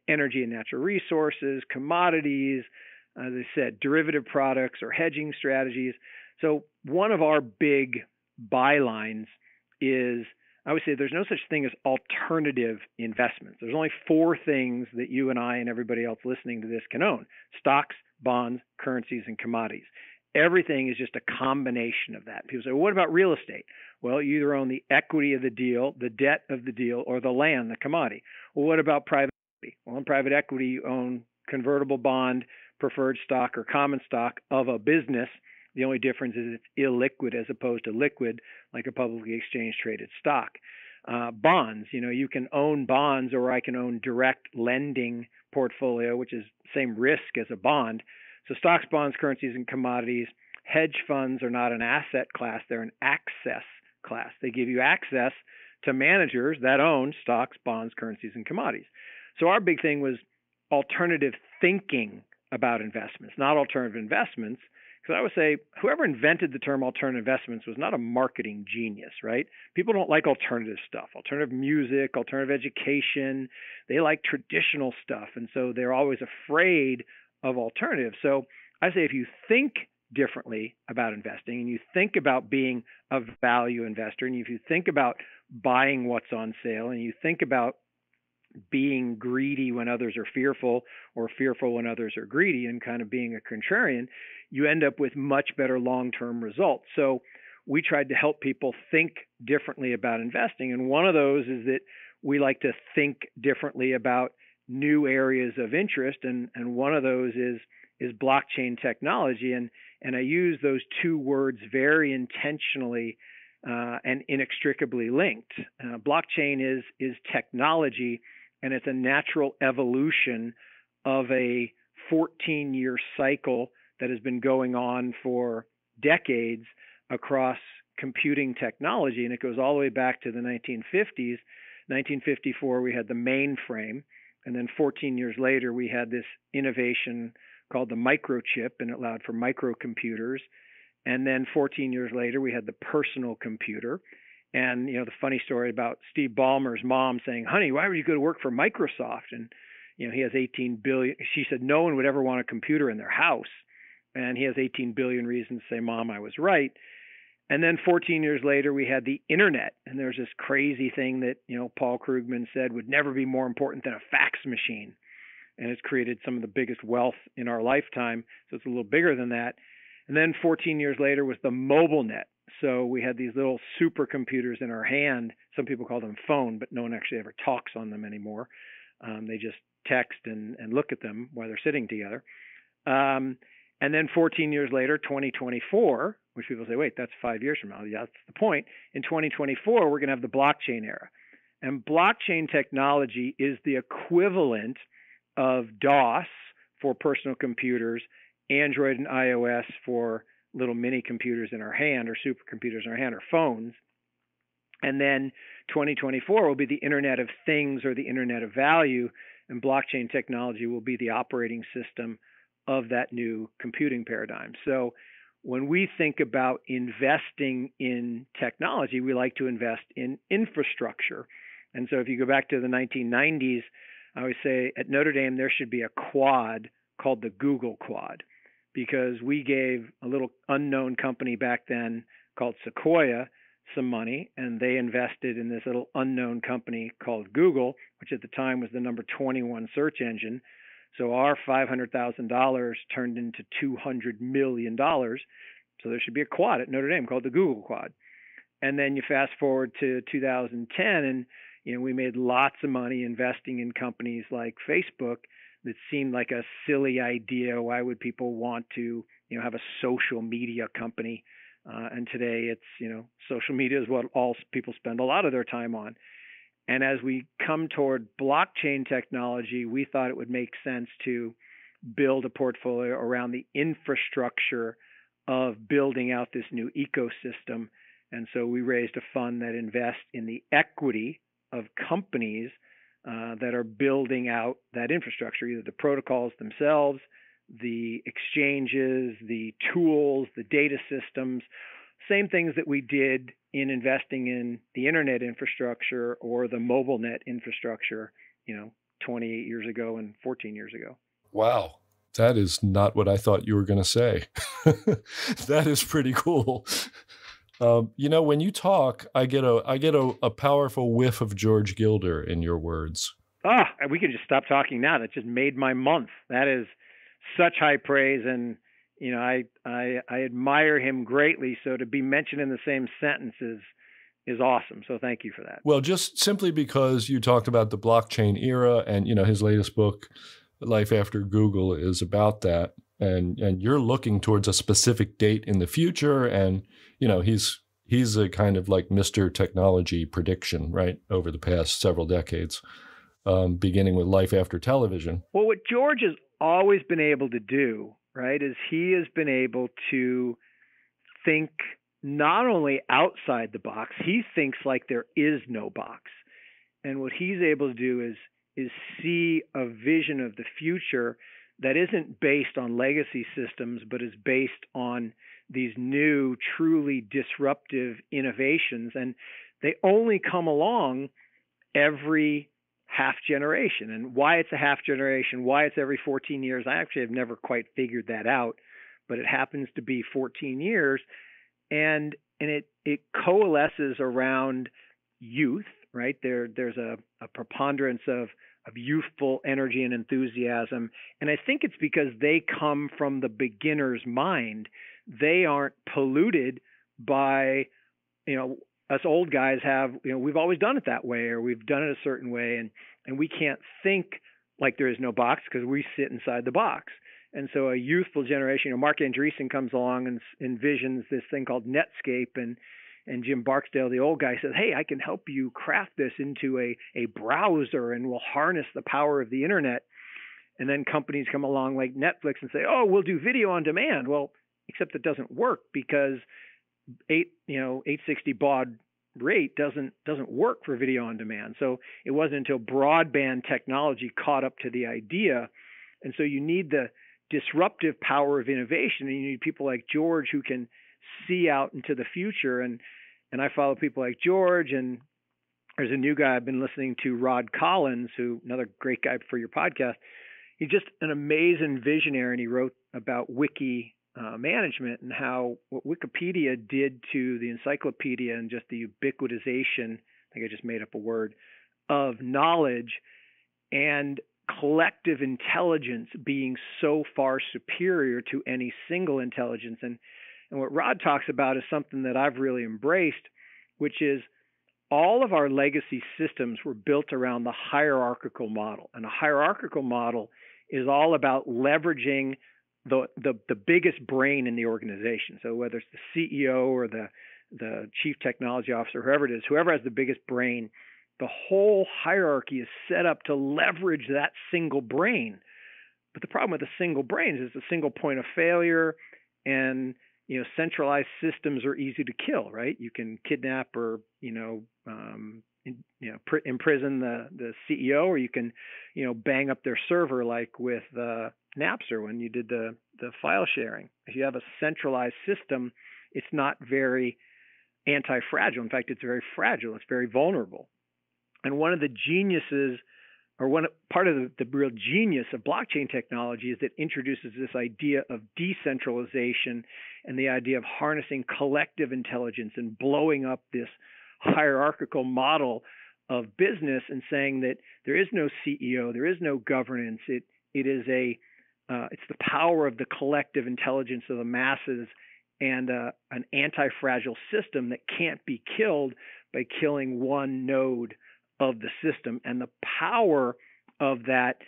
energy and natural resources, commodities, as I said, derivative products or hedging strategies. So one of our big bylines is I would say there's no such thing as alternative investments. There's only four things that you and I and everybody else listening to this can own stocks, bonds, currencies, and commodities. Everything is just a combination of that. People say, well, what about real estate? Well, you either own the equity of the deal, the debt of the deal, or the land, the commodity. Well, what about private equity? Well, in private equity, you own convertible bond, preferred stock, or common stock of a business. The only difference is it's illiquid as opposed to liquid, like a publicly exchange traded stock. Uh, bonds, you know, you can own bonds, or I can own direct lending portfolio, which is same risk as a bond. So stocks, bonds, currencies, and commodities. Hedge funds are not an asset class; they're an access class. They give you access to managers that own stocks, bonds, currencies, and commodities. So our big thing was alternative thinking about investments, not alternative investments. Because I would say whoever invented the term alternative investments was not a marketing genius, right? People don't like alternative stuff, alternative music, alternative education. They like traditional stuff. And so they're always afraid of alternatives. So I say if you think differently about investing and you think about being a value investor and if you think about buying what's on sale and you think about being greedy when others are fearful or fearful when others are greedy and kind of being a contrarian, you end up with much better long term results. So we tried to help people think differently about investing. And one of those is that we like to think differently about new areas of interest. And, and one of those is is blockchain technology. And and I use those two words very intentionally uh, and inextricably linked. Uh, blockchain is is technology, and it's a natural evolution of a 14 year cycle that has been going on for decades across computing technology, and it goes all the way back to the 1950s. 1954, we had the mainframe, and then 14 years later, we had this innovation called the microchip, and it allowed for microcomputers. And then 14 years later, we had the personal computer. And you know the funny story about Steve Ballmer's mom saying, "Honey, why would you go to work for Microsoft?" And you know he has 18 billion. She said no one would ever want a computer in their house, and he has 18 billion reasons to say, "Mom, I was right." And then 14 years later, we had the internet, and there's this crazy thing that you know Paul Krugman said would never be more important than a fax machine and it's created some of the biggest wealth in our lifetime. So it's a little bigger than that. And then 14 years later was the mobile net. So we had these little supercomputers in our hand. Some people call them phone, but no one actually ever talks on them anymore. Um, they just text and, and look at them while they're sitting together. Um, and then 14 years later, 2024, which people say, wait, that's five years from now. Yeah, that's the point. In 2024, we're going to have the blockchain era. And blockchain technology is the equivalent of DOS for personal computers, Android and iOS for little mini computers in our hand or supercomputers in our hand or phones. And then 2024 will be the Internet of Things or the Internet of Value, and blockchain technology will be the operating system of that new computing paradigm. So when we think about investing in technology, we like to invest in infrastructure. And so if you go back to the 1990s, I always say at Notre Dame there should be a quad called the Google Quad because we gave a little unknown company back then called Sequoia some money and they invested in this little unknown company called Google, which at the time was the number 21 search engine. So our $500,000 turned into $200 million. So there should be a quad at Notre Dame called the Google Quad. And then you fast forward to 2010 and you know, we made lots of money investing in companies like Facebook that seemed like a silly idea. Why would people want to, you know, have a social media company? Uh, and today it's, you know, social media is what all people spend a lot of their time on. And as we come toward blockchain technology, we thought it would make sense to build a portfolio around the infrastructure of building out this new ecosystem. And so we raised a fund that invests in the equity of companies uh, that are building out that infrastructure, either the protocols themselves, the exchanges, the tools, the data systems, same things that we did in investing in the internet infrastructure or the mobile net infrastructure, you know, 28 years ago and 14 years ago. Wow. That is not what I thought you were going to say. <laughs> that is pretty cool. Um, you know, when you talk, I get a I get a, a powerful whiff of George Gilder in your words. Ah, we could just stop talking now. That just made my month. That is such high praise, and you know, I I, I admire him greatly. So to be mentioned in the same sentence is is awesome. So thank you for that. Well, just simply because you talked about the blockchain era, and you know, his latest book, Life After Google, is about that, and and you're looking towards a specific date in the future, and you know, he's he's a kind of like Mr. Technology prediction, right, over the past several decades. Um, beginning with life after television. Well, what George has always been able to do, right, is he has been able to think not only outside the box, he thinks like there is no box. And what he's able to do is is see a vision of the future that isn't based on legacy systems, but is based on these new, truly disruptive innovations. And they only come along every half generation. And why it's a half generation, why it's every 14 years, I actually have never quite figured that out, but it happens to be 14 years. And and it it coalesces around youth, right? There there's a, a preponderance of of youthful energy and enthusiasm. And I think it's because they come from the beginner's mind. They aren't polluted by, you know, us old guys have, you know, we've always done it that way or we've done it a certain way and and we can't think like there is no box because we sit inside the box. And so a youthful generation, you know, Marc Andreessen comes along and envisions this thing called Netscape and and Jim Barksdale, the old guy, says, "Hey, I can help you craft this into a a browser, and we'll harness the power of the internet." And then companies come along like Netflix and say, "Oh, we'll do video on demand." Well, except it doesn't work because eight, you know, 860 baud rate doesn't doesn't work for video on demand. So it wasn't until broadband technology caught up to the idea, and so you need the disruptive power of innovation, and you need people like George who can see out into the future. And and I follow people like George, and there's a new guy I've been listening to, Rod Collins, who another great guy for your podcast. He's just an amazing visionary, and he wrote about wiki uh, management and how what Wikipedia did to the encyclopedia and just the ubiquitization. I think I just made up a word of knowledge and collective intelligence being so far superior to any single intelligence. And and what Rod talks about is something that I've really embraced, which is all of our legacy systems were built around the hierarchical model. And a hierarchical model is all about leveraging the, the, the biggest brain in the organization. So whether it's the CEO or the, the chief technology officer, whoever it is, whoever has the biggest brain, the whole hierarchy is set up to leverage that single brain. But the problem with a single brain is it's a single point of failure and you know centralized systems are easy to kill right you can kidnap or you know um, in, you know pr- imprison the the CEO or you can you know bang up their server like with uh, Napster when you did the the file sharing. If you have a centralized system it's not very anti-fragile. In fact it's very fragile. It's very vulnerable. And one of the geniuses or one part of the, the, real genius of blockchain technology is that introduces this idea of decentralization and the idea of harnessing collective intelligence and blowing up this hierarchical model of business and saying that there is no CEO, there is no governance. It it is a uh, it's the power of the collective intelligence of the masses and uh, an anti-fragile system that can't be killed by killing one node of the system. And the power of that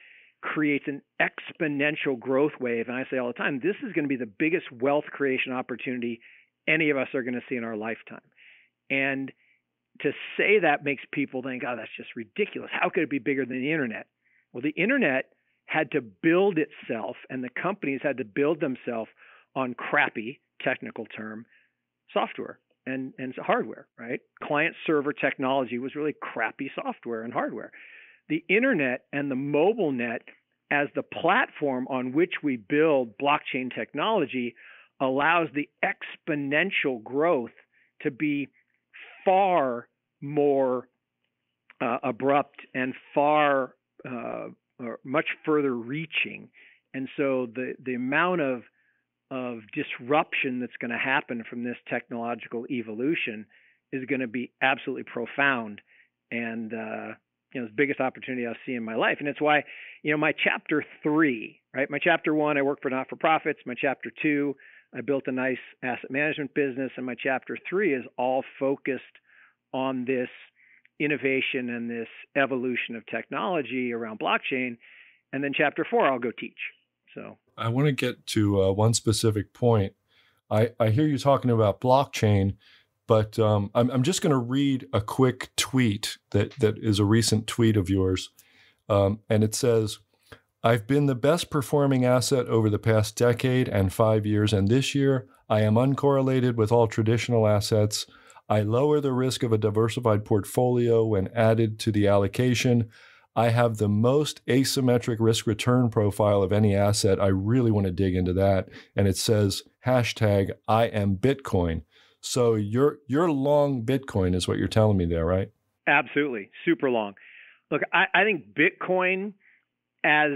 creates an exponential growth wave. And I say all the time, this is going to be the biggest wealth creation opportunity any of us are going to see in our lifetime. And to say that makes people think, oh, that's just ridiculous. How could it be bigger than the internet? Well, the internet had to build itself, and the companies had to build themselves on crappy technical term software and, and hardware, right? Client server technology was really crappy software and hardware. The internet and the mobile net as the platform on which we build blockchain technology allows the exponential growth to be far more uh, abrupt and far uh, much further reaching. And so the the amount of of disruption that's going to happen from this technological evolution is going to be absolutely profound and uh, you know the biggest opportunity I'll see in my life. And it's why you know my chapter three, right? My chapter one, I work for not for profits. My chapter two, I built a nice asset management business, and my chapter three is all focused on this innovation and this evolution of technology around blockchain. And then chapter four, I'll go teach. So I want to get to uh, one specific point. I, I hear you talking about blockchain, but um, I'm, I'm just going to read a quick tweet that, that is a recent tweet of yours. Um, and it says, I've been the best performing asset over the past decade and five years, and this year I am uncorrelated with all traditional assets. I lower the risk of a diversified portfolio when added to the allocation. I have the most asymmetric risk return profile of any asset. I really want to dig into that. And it says hashtag I am Bitcoin. So you're you're long Bitcoin is what you're telling me there, right? Absolutely. Super long. Look, I, I think Bitcoin as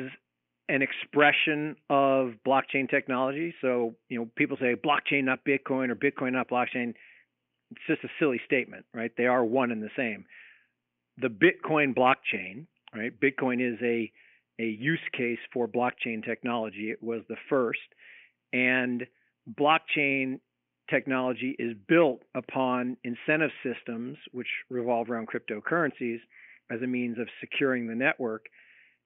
an expression of blockchain technology. So, you know, people say blockchain not Bitcoin or Bitcoin not blockchain. It's just a silly statement, right? They are one and the same. The Bitcoin blockchain right? Bitcoin is a a use case for blockchain technology. It was the first, and blockchain technology is built upon incentive systems which revolve around cryptocurrencies as a means of securing the network.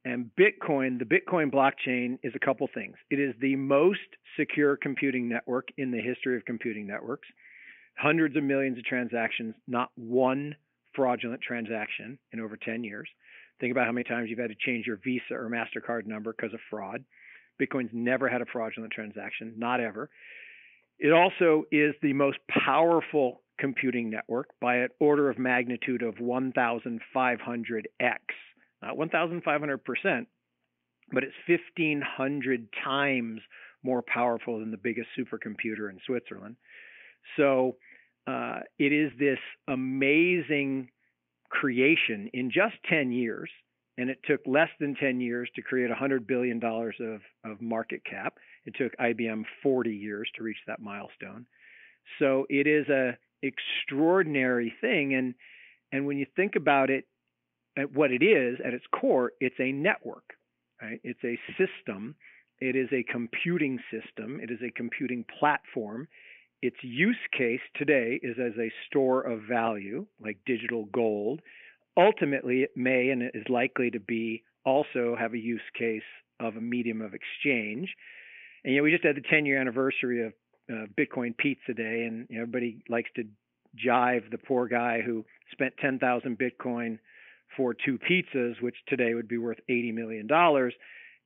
And Bitcoin, the Bitcoin blockchain is a couple things. It is the most secure computing network in the history of computing networks. Hundreds of millions of transactions, not one fraudulent transaction in over 10 years. Think about how many times you've had to change your Visa or MasterCard number because of fraud. Bitcoin's never had a fraudulent transaction, not ever. It also is the most powerful computing network by an order of magnitude of 1,500x, not 1,500%, but it's 1,500 times more powerful than the biggest supercomputer in Switzerland. So uh, it is this amazing creation in just 10 years, and it took less than 10 years to create $100 billion of, of market cap. It took IBM 40 years to reach that milestone. So it is a extraordinary thing, and and when you think about it, at what it is at its core, it's a network, right? It's a system. It is a computing system. It is a computing platform. Its use case today is as a store of value, like digital gold. Ultimately, it may and is likely to be also have a use case of a medium of exchange. And you know, we just had the 10 year anniversary of uh, Bitcoin Pizza Day, and you know, everybody likes to jive the poor guy who spent 10,000 Bitcoin for two pizzas, which today would be worth 80 million dollars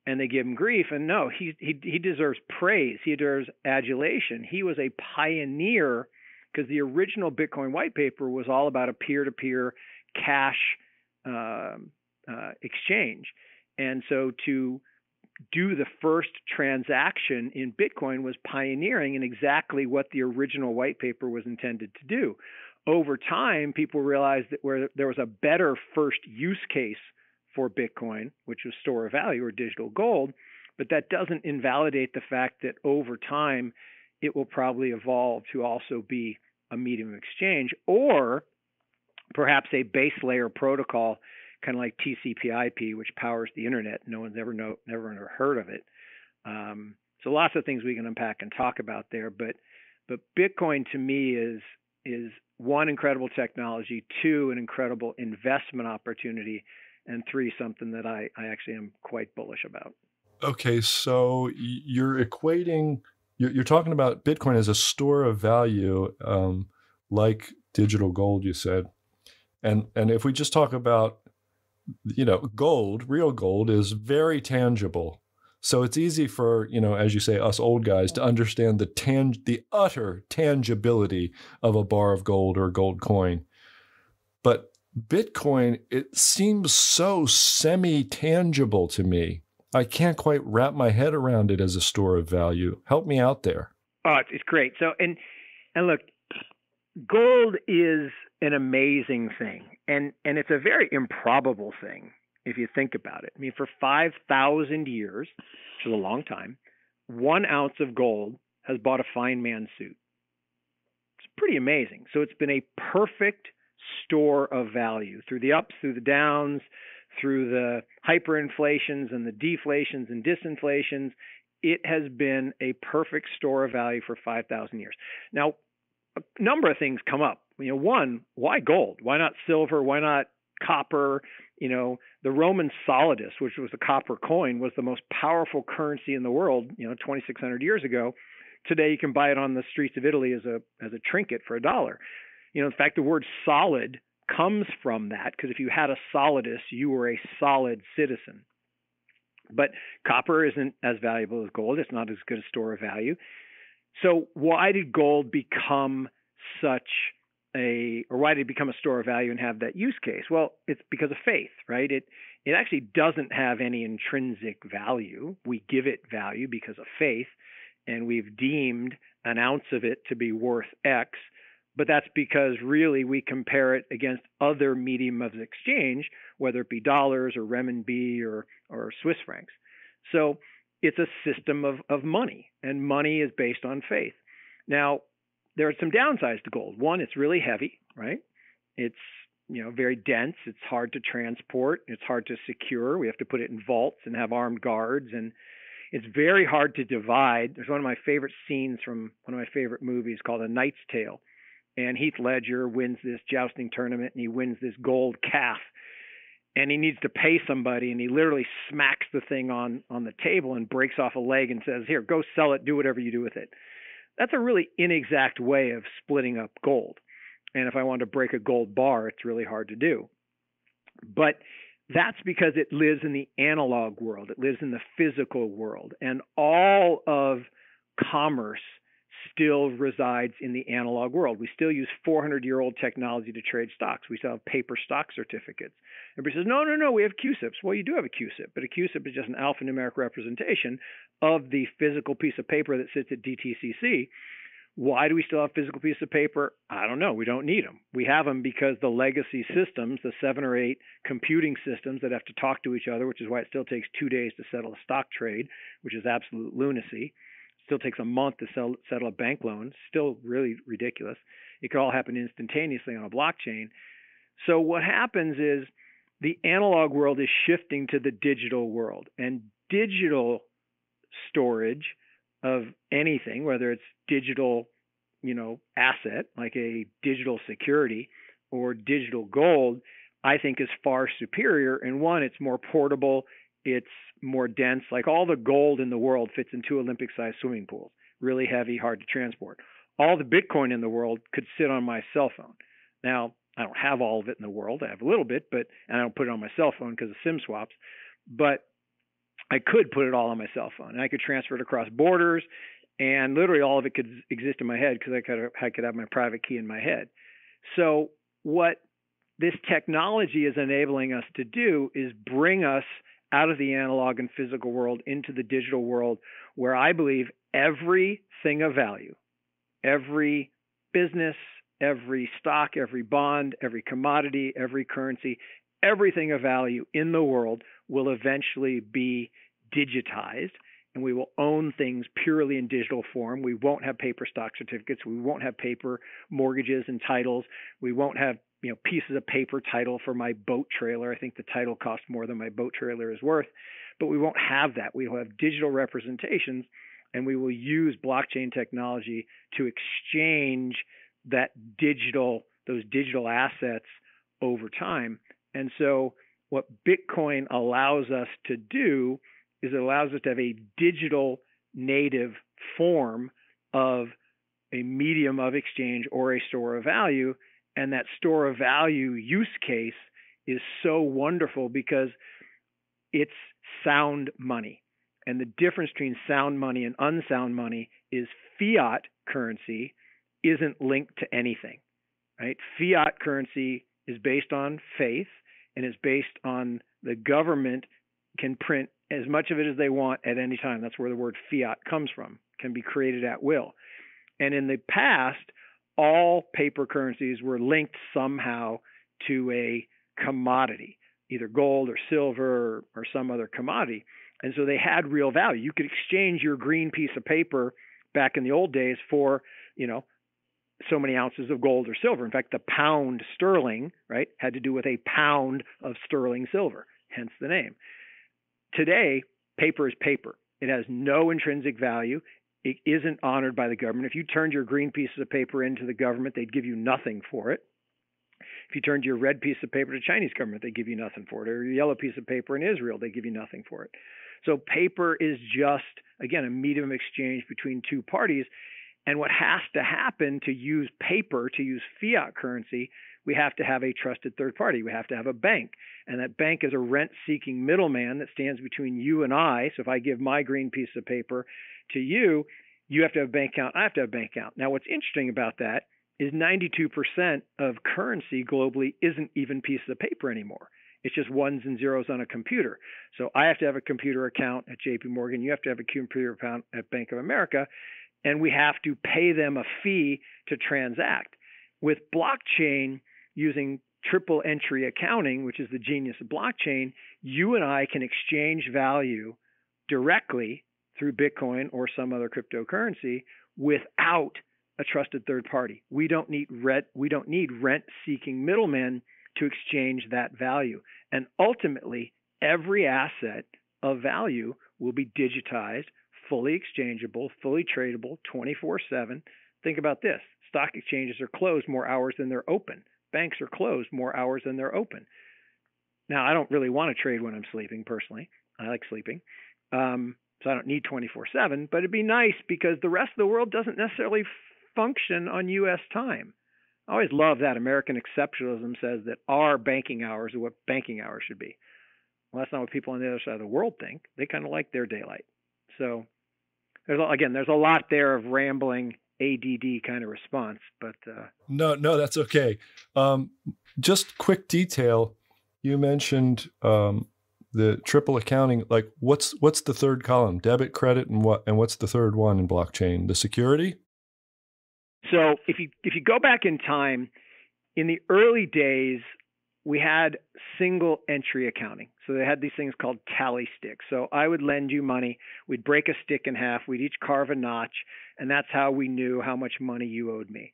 and they give him grief. And no, he he he deserves praise. He deserves adulation. He was a pioneer because the original Bitcoin white paper was all about a peer-to-peer cash uh, uh, exchange, and so to do the first transaction in Bitcoin was pioneering in exactly what the original white paper was intended to do. Over time, people realized that where there was a better first use case for Bitcoin, which was store of value or digital gold, but that doesn't invalidate the fact that over time it will probably evolve to also be a medium of exchange or perhaps a base layer protocol kind of like TCP/IP, which powers the internet. No one's ever know, never heard of it. Um, so lots of things we can unpack and talk about there, but but Bitcoin to me is is one incredible technology, two an incredible investment opportunity and three, something that I, I actually am quite bullish about. Okay, so you're equating you're talking about Bitcoin as a store of value, um, like digital gold. You said, and and if we just talk about, you know, gold, real gold is very tangible. So it's easy for you know, as you say, us old guys to understand the tang- the utter tangibility of a bar of gold or a gold coin. But Bitcoin, it seems so semi tangible to me. I can't quite wrap my head around it as a store of value. Help me out there. Oh, it's great. So, and and look, gold is an amazing thing, and and it's a very improbable thing if you think about it. I mean, for five thousand years, which is a long time, one ounce of gold has bought a fine man's suit. It's pretty amazing. So it's been a perfect store of value through the ups, through the downs, through the hyperinflations and the deflations and disinflations. It has been a perfect store of value for 5,000 years. Now, a number of things come up. You know, one, why gold? Why not silver? Why not copper? You know, the Roman solidus, which was a copper coin, was the most powerful currency in the world. You know, 2,600 years ago. Today, you can buy it on the streets of Italy as a as a trinket for a dollar. You know, in fact, the word solid comes from that because if you had a solidus, you were a solid citizen. But copper isn't as valuable as gold. It's not as good a store of value. So why did gold become such a or why did it become a store of value and have that use case? Well, it's because of faith, right? It it actually doesn't have any intrinsic value. We give it value because of faith, and we've deemed an ounce of it to be worth X but that's because really we compare it against other medium of exchange, whether it be dollars or renminbi or, or Swiss francs. So it's a system of, of money, and money is based on faith. Now, there are some downsides to gold. One, it's really heavy, right? It's you know very dense. It's hard to transport. It's hard to secure. We have to put it in vaults and have armed guards, and it's very hard to divide. There's one of my favorite scenes from one of my favorite movies called A Knight's Tale, and Heath Ledger wins this jousting tournament and he wins this gold calf. And he needs to pay somebody and he literally smacks the thing on on the table and breaks off a leg and says here go sell it do whatever you do with it. That's a really inexact way of splitting up gold. And if i want to break a gold bar it's really hard to do. But that's because it lives in the analog world. It lives in the physical world. And all of commerce still resides in the analog world. We still use 400 year old technology to trade stocks. We still have paper stock certificates. Everybody says, no, no, no, we have CUSIPs. Well, you do have a CUSIP, but a CUSIP is just an alphanumeric representation of the physical piece of paper that sits at DTCC. Why do we still have physical piece of paper? I don't know. We don't need them. We have them because the legacy systems, the seven or eight computing systems that have to talk to each other, which is why it still takes two days to settle a stock trade, which is absolute lunacy still takes a month to sell, settle a bank loan. Still really ridiculous. It could all happen instantaneously on a blockchain. So what happens is the analog world is shifting to the digital world, and digital storage of anything, whether it's digital, you know, asset like a digital security or digital gold, I think is far superior. And one, it's more portable it's more dense. Like all the gold in the world fits in two Olympic sized swimming pools. Really heavy, hard to transport. All the Bitcoin in the world could sit on my cell phone. Now, I don't have all of it in the world. I have a little bit, but and I don't put it on my cell phone because of SIM swaps. But I could put it all on my cell phone, and I could transfer it across borders, and literally all of it could exist in my head because I could I could have my private key in my head. So what this technology is enabling us to do is bring us out of the analog and physical world into the digital world, where I believe everything of value, every business, every stock, every bond, every commodity, every currency, everything of value in the world will eventually be digitized and we will own things purely in digital form. We won't have paper stock certificates. We won't have paper mortgages and titles. We won't have you know pieces of paper title for my boat trailer. I think the title costs more than my boat trailer is worth, but we won't have that. We will have digital representations, and we will use blockchain technology to exchange that digital those digital assets over time. And so what Bitcoin allows us to do is it allows us to have a digital native form of a medium of exchange or a store of value. And that store of value use case is so wonderful because it's sound money. And the difference between sound money and unsound money is fiat currency isn't linked to anything, right? Fiat currency is based on faith and is based on the government can print as much of it as they want at any time. That's where the word fiat comes from, can be created at will. And in the past, all paper currencies were linked somehow to a commodity, either gold or silver or, some other commodity. And so they had real value. You could exchange your green piece of paper back in the old days for, you know, so many ounces of gold or silver. In fact, the pound sterling, right, had to do with a pound of sterling silver, hence the name. Today, paper is paper. It has no intrinsic value. It isn't honored by the government. If you turned your green pieces of paper into the government, they'd give you nothing for it. If you turned your red piece of paper to Chinese government, they give you nothing for it. Or your yellow piece of paper in Israel, they give you nothing for it. So paper is just, again, a medium of exchange between two parties. And what has to happen to use paper, to use fiat currency, we have to have a trusted third party. We have to have a bank. And that bank is a rent seeking middleman that stands between you and I. So if I give my green piece of paper to you, you have to have a bank account. I have to have a bank account. Now, what's interesting about that is 92% of currency globally isn't even pieces of paper anymore. It's just ones and zeros on a computer. So I have to have a computer account at JP Morgan. You have to have a computer account at Bank of America. And we have to pay them a fee to transact. With blockchain using triple entry accounting, which is the genius of blockchain, you and I can exchange value directly through Bitcoin or some other cryptocurrency without a trusted third party. We don't need rent we don't need rent seeking middlemen to exchange that value. And ultimately, every asset of value will be digitized, fully exchangeable, fully tradable 24/7. Think about this. Stock exchanges are closed more hours than they're open. Banks are closed more hours than they're open. Now, I don't really want to trade when I'm sleeping personally. I like sleeping. Um, so I don't need 24 7, but it'd be nice because the rest of the world doesn't necessarily function on U.S. time. I always love that American exceptionalism says that our banking hours are what banking hours should be. Well, that's not what people on the other side of the world think. They kind of like their daylight. So, there's again, there's a lot there of rambling ADD kind of response, but uh, no, no, that's okay. Um, just quick detail. You mentioned um, the triple accounting. Like, what's what's the third column? Debit, credit, and what? And what's the third one in blockchain? The security. So if you if you go back in time, in the early days, we had single entry accounting. So they had these things called tally sticks. So I would lend you money, we'd break a stick in half, we'd each carve a notch, and that's how we knew how much money you owed me.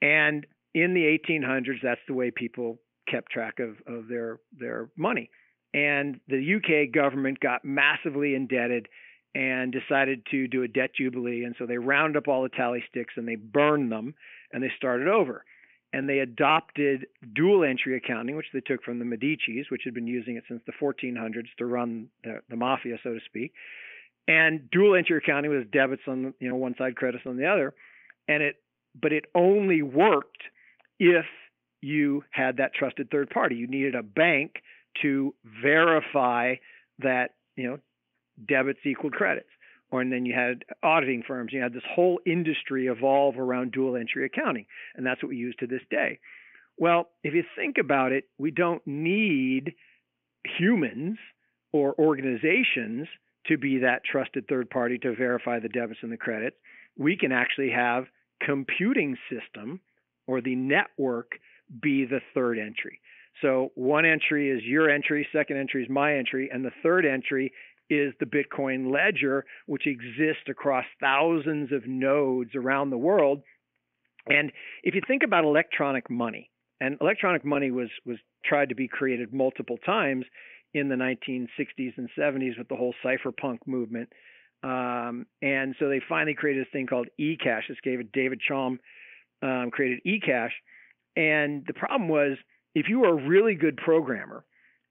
And in the 1800s, that's the way people kept track of, of their their money. And the UK government got massively indebted and decided to do a debt jubilee. And so they round up all the tally sticks and they burned them and they started over. And they adopted dual entry accounting, which they took from the Medicis, which had been using it since the 1400s to run the, the mafia, so to speak. And dual entry accounting was debits on you know one side, credits on the other, and it but it only worked if you had that trusted third party. You needed a bank to verify that you know debits equaled credits. Or and then you had auditing firms. You had this whole industry evolve around dual entry accounting, and that's what we use to this day. Well, if you think about it, we don't need humans or organizations to be that trusted third party to verify the debits and the credits. We can actually have computing system or the network be the third entry. So one entry is your entry, second entry is my entry, and the third entry is the Bitcoin ledger, which exists across thousands of nodes around the world. And if you think about electronic money, and electronic money was was tried to be created multiple times in the 1960s and 70s with the whole cypherpunk movement. Um, and so they finally created this thing called eCash. This gave it David Chaum um, created eCash. And the problem was if you were a really good programmer,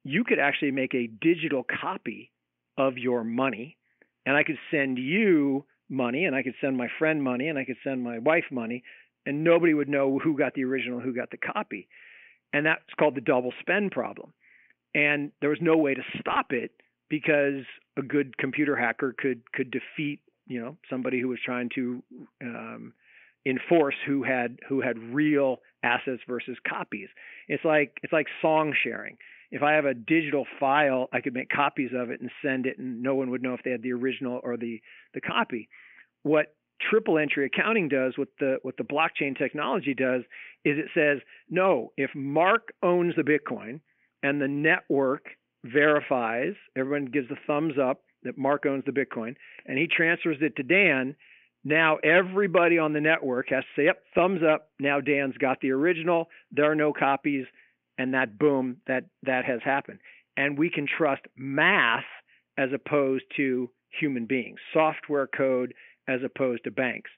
you could actually make a digital copy of your money and I could send you money, and I could send my friend money, and I could send my wife money, and nobody would know who got the original, who got the copy. And that's called the double spend problem. And there was no way to stop it because a good computer hacker could could defeat you know somebody who was trying to um, enforce who had who had real assets versus copies. It's like it's like song sharing. If I have a digital file, I could make copies of it and send it, and no one would know if they had the original or the the copy. What triple entry accounting does, what the what the blockchain technology does, is it says no. If Mark owns the Bitcoin and the network verifies, everyone gives the thumbs up that Mark owns the Bitcoin, and he transfers it to Dan. Now everybody on the network has to say, "Yep, thumbs up." Now Dan's got the original. There are no copies, and that boom, that that has happened. And we can trust math as opposed to human beings, software code as opposed to banks.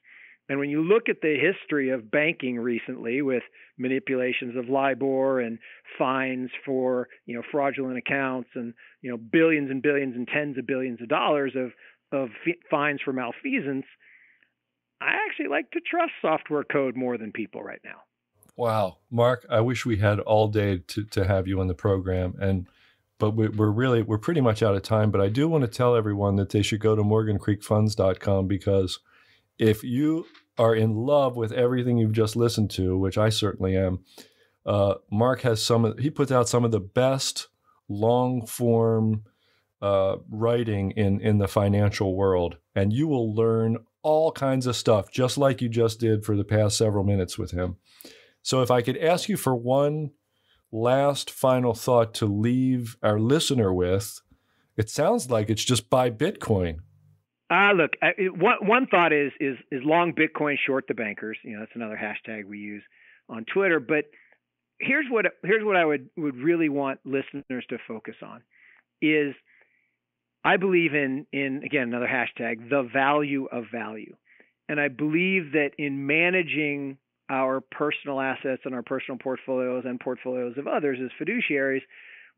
And when you look at the history of banking recently with manipulations of LIBOR and fines for, you know, fraudulent accounts and, you know, billions and billions and tens of billions of dollars of, of fines for malfeasance, I actually like to trust software code more than people right now. Wow. Mark, I wish we had all day to, to have you on the program. And but we, are really we're pretty much out of time. But I do want to tell everyone that they should go to morgancreekfunds.com because if you are in love with everything you've just listened to, which I certainly am, uh, Mark has some. Of, he puts out some of the best long form uh, writing in in the financial world, and you will learn all kinds of stuff, just like you just did for the past several minutes with him. So, if I could ask you for one last final thought to leave our listener with, it sounds like it's just buy Bitcoin. Ah, uh, look, I, one one thought is is is long Bitcoin, short the bankers. You know, that's another hashtag we use on Twitter. But here's what here's what I would would really want listeners to focus on is I believe in in again another hashtag the value of value, and I believe that in managing our personal assets and our personal portfolios and portfolios of others as fiduciaries,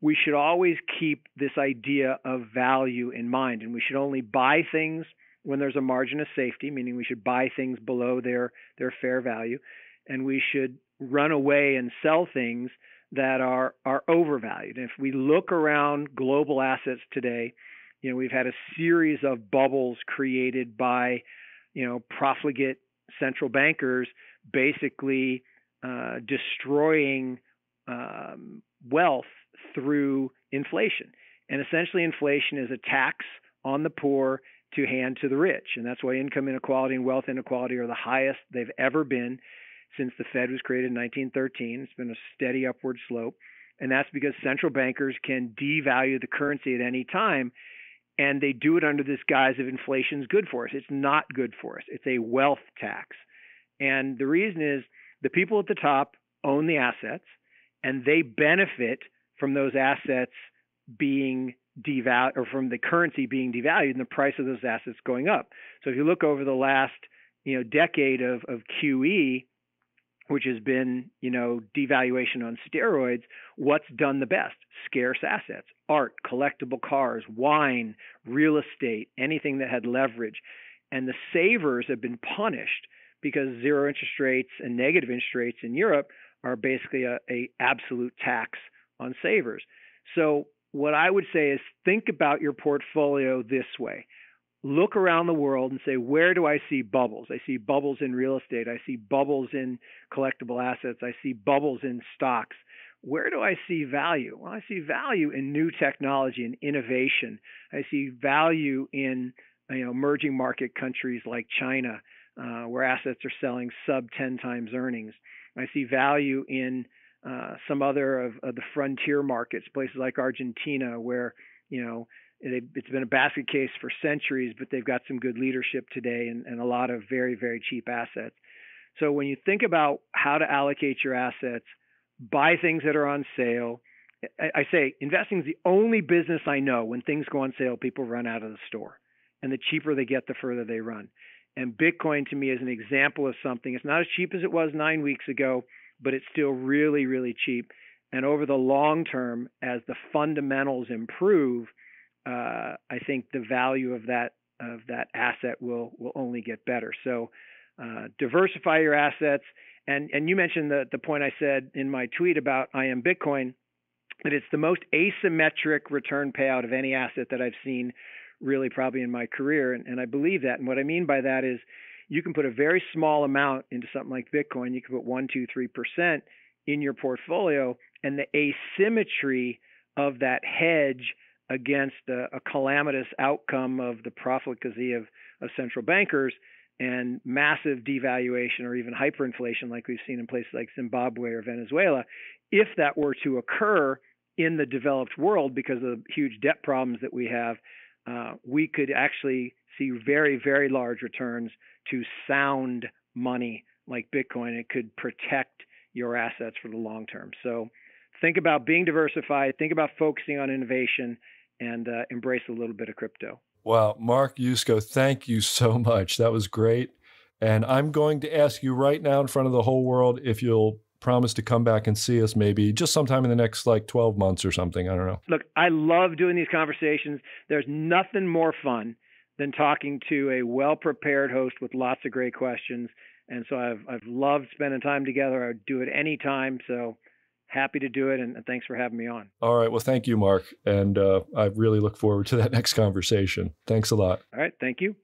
we should always keep this idea of value in mind. And we should only buy things when there's a margin of safety, meaning we should buy things below their, their fair value. And we should run away and sell things that are, are overvalued. And if we look around global assets today, you know, we've had a series of bubbles created by, you know, profligate central bankers basically uh, destroying um, wealth through inflation. And essentially, inflation is a tax on the poor to hand to the rich. And that's why income inequality and wealth inequality are the highest they've ever been since the Fed was created in 1913. It's been a steady upward slope. And that's because central bankers can devalue the currency at any time. And they do it under this guise of inflation is good for us. It's not good for us. It's a wealth tax. And the reason is the people at the top own the assets and they benefit from those assets being devalued or from the currency being devalued and the price of those assets going up. So if you look over the last, you know, decade of, of QE, which has been, you know, devaluation on steroids, what's done the best? Scarce assets, art, collectible cars, wine, real estate, anything that had leverage. And the savers have been punished because zero interest rates and negative interest rates in Europe are basically a, a absolute tax on savers. So what I would say is think about your portfolio this way. Look around the world and say, where do I see bubbles? I see bubbles in real estate. I see bubbles in collectible assets. I see bubbles in stocks. Where do I see value? Well, I see value in new technology and innovation. I see value in you know, emerging market countries like China uh, where assets are selling sub 10 times earnings. I see value in uh, some other of, of, the frontier markets, places like Argentina, where you know it's been a basket case for centuries, but they've got some good leadership today and, and a lot of very very cheap assets. So when you think about how to allocate your assets, buy things that are on sale. I, I say investing is the only business I know when things go on sale, people run out of the store, and the cheaper they get, the further they run. And Bitcoin to me is an example of something. It's not as cheap as it was nine weeks ago, but it's still really, really cheap. And over the long term, as the fundamentals improve, uh, I think the value of that of that asset will will only get better. So uh, diversify your assets. And and you mentioned the the point I said in my tweet about I am Bitcoin that it's the most asymmetric return payout of any asset that I've seen really probably in my career. And, and I believe that. And what I mean by that is you can put a very small amount into something like Bitcoin. You can put one, two, three percent in your portfolio, and the asymmetry of that hedge against a, a calamitous outcome of the profligacy of, of central bankers and massive devaluation or even hyperinflation, like we've seen in places like Zimbabwe or Venezuela, if that were to occur in the developed world because of the huge debt problems that we have, uh, we could actually see very, very large returns to sound money like Bitcoin. It could protect your assets for the long term. So think about being diversified, think about focusing on innovation, and uh, embrace a little bit of crypto. Wow, Mark Yusko, thank you so much. That was great. And I'm going to ask you right now in front of the whole world if you'll promise to come back and see us maybe just sometime in the next like 12 months or something. I don't know. Look, I love doing these conversations. There's nothing more fun than talking to a well prepared host with lots of great questions. And so I've, I've loved spending time together. I would do it anytime. So happy to do it. And, and thanks for having me on. All right. Well, thank you, Mark. And uh, I really look forward to that <laughs> next conversation. Thanks a lot. All right. Thank you.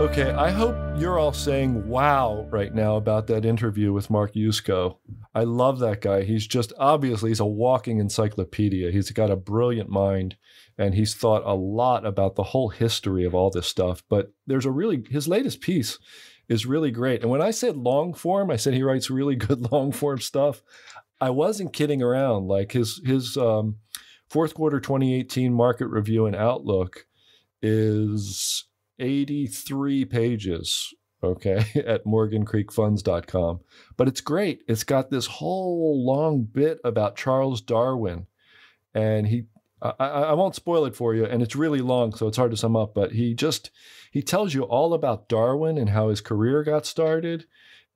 Okay, I hope you're all saying wow right now about that interview with Mark Yusko. I love that guy. He's just obviously he's a walking encyclopedia. He's got a brilliant mind and he's thought a lot about the whole history of all this stuff. But there's a really his latest piece is really great. And when I said long form, I said he writes really <laughs> good long form stuff. I wasn't kidding around. Like his his um, fourth quarter 2018 market review and outlook is 83 pages, okay, <laughs> at morgancreekfunds.com. But it's great. It's got this whole long bit about Charles Darwin. And he, I, I won't spoil it for you, and it's really long, so it's hard to sum up, but he just, he tells you all about Darwin and how his career got started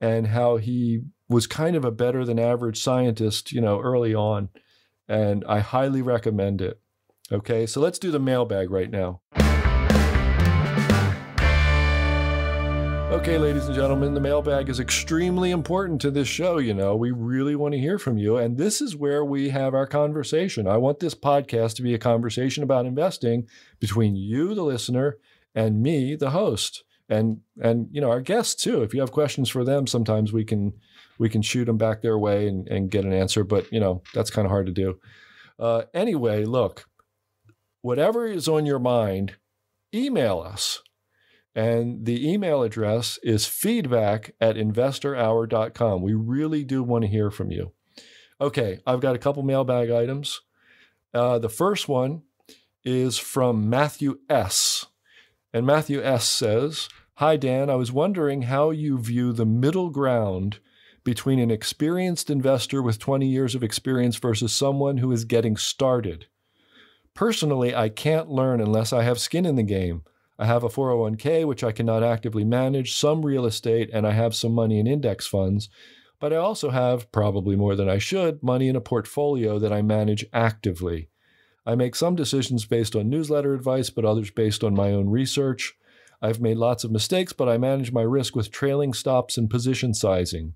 and how he was kind of a better than average scientist, you know, early on. And I highly recommend it. Okay, so let's do the mailbag right now. Okay, ladies and gentlemen, the mailbag is extremely important to this show. You know, we really want to hear from you. And this is where we have our conversation. I want this podcast to be a conversation about investing between you, the listener, and me, the host. And and you know, our guests too. If you have questions for them, sometimes we can we can shoot them back their way and, and get an answer. But you know, that's kind of hard to do. Uh, anyway, look, whatever is on your mind, email us and the email address is feedback at investorhour.com. We really do want to hear from you. Okay, I've got a couple mailbag items. Uh, the first one is from Matthew S. And Matthew S says, Hi, Dan. I was wondering how you view the middle ground between an experienced investor with 20 years of experience versus someone who is getting started. Personally, I can't learn unless I have skin in the game. I have a 401k, which I cannot actively manage, some real estate, and I have some money in index funds. But I also have, probably more than I should, money in a portfolio that I manage actively. I make some decisions based on newsletter advice, but others based on my own research. I've made lots of mistakes, but I manage my risk with trailing stops and position sizing.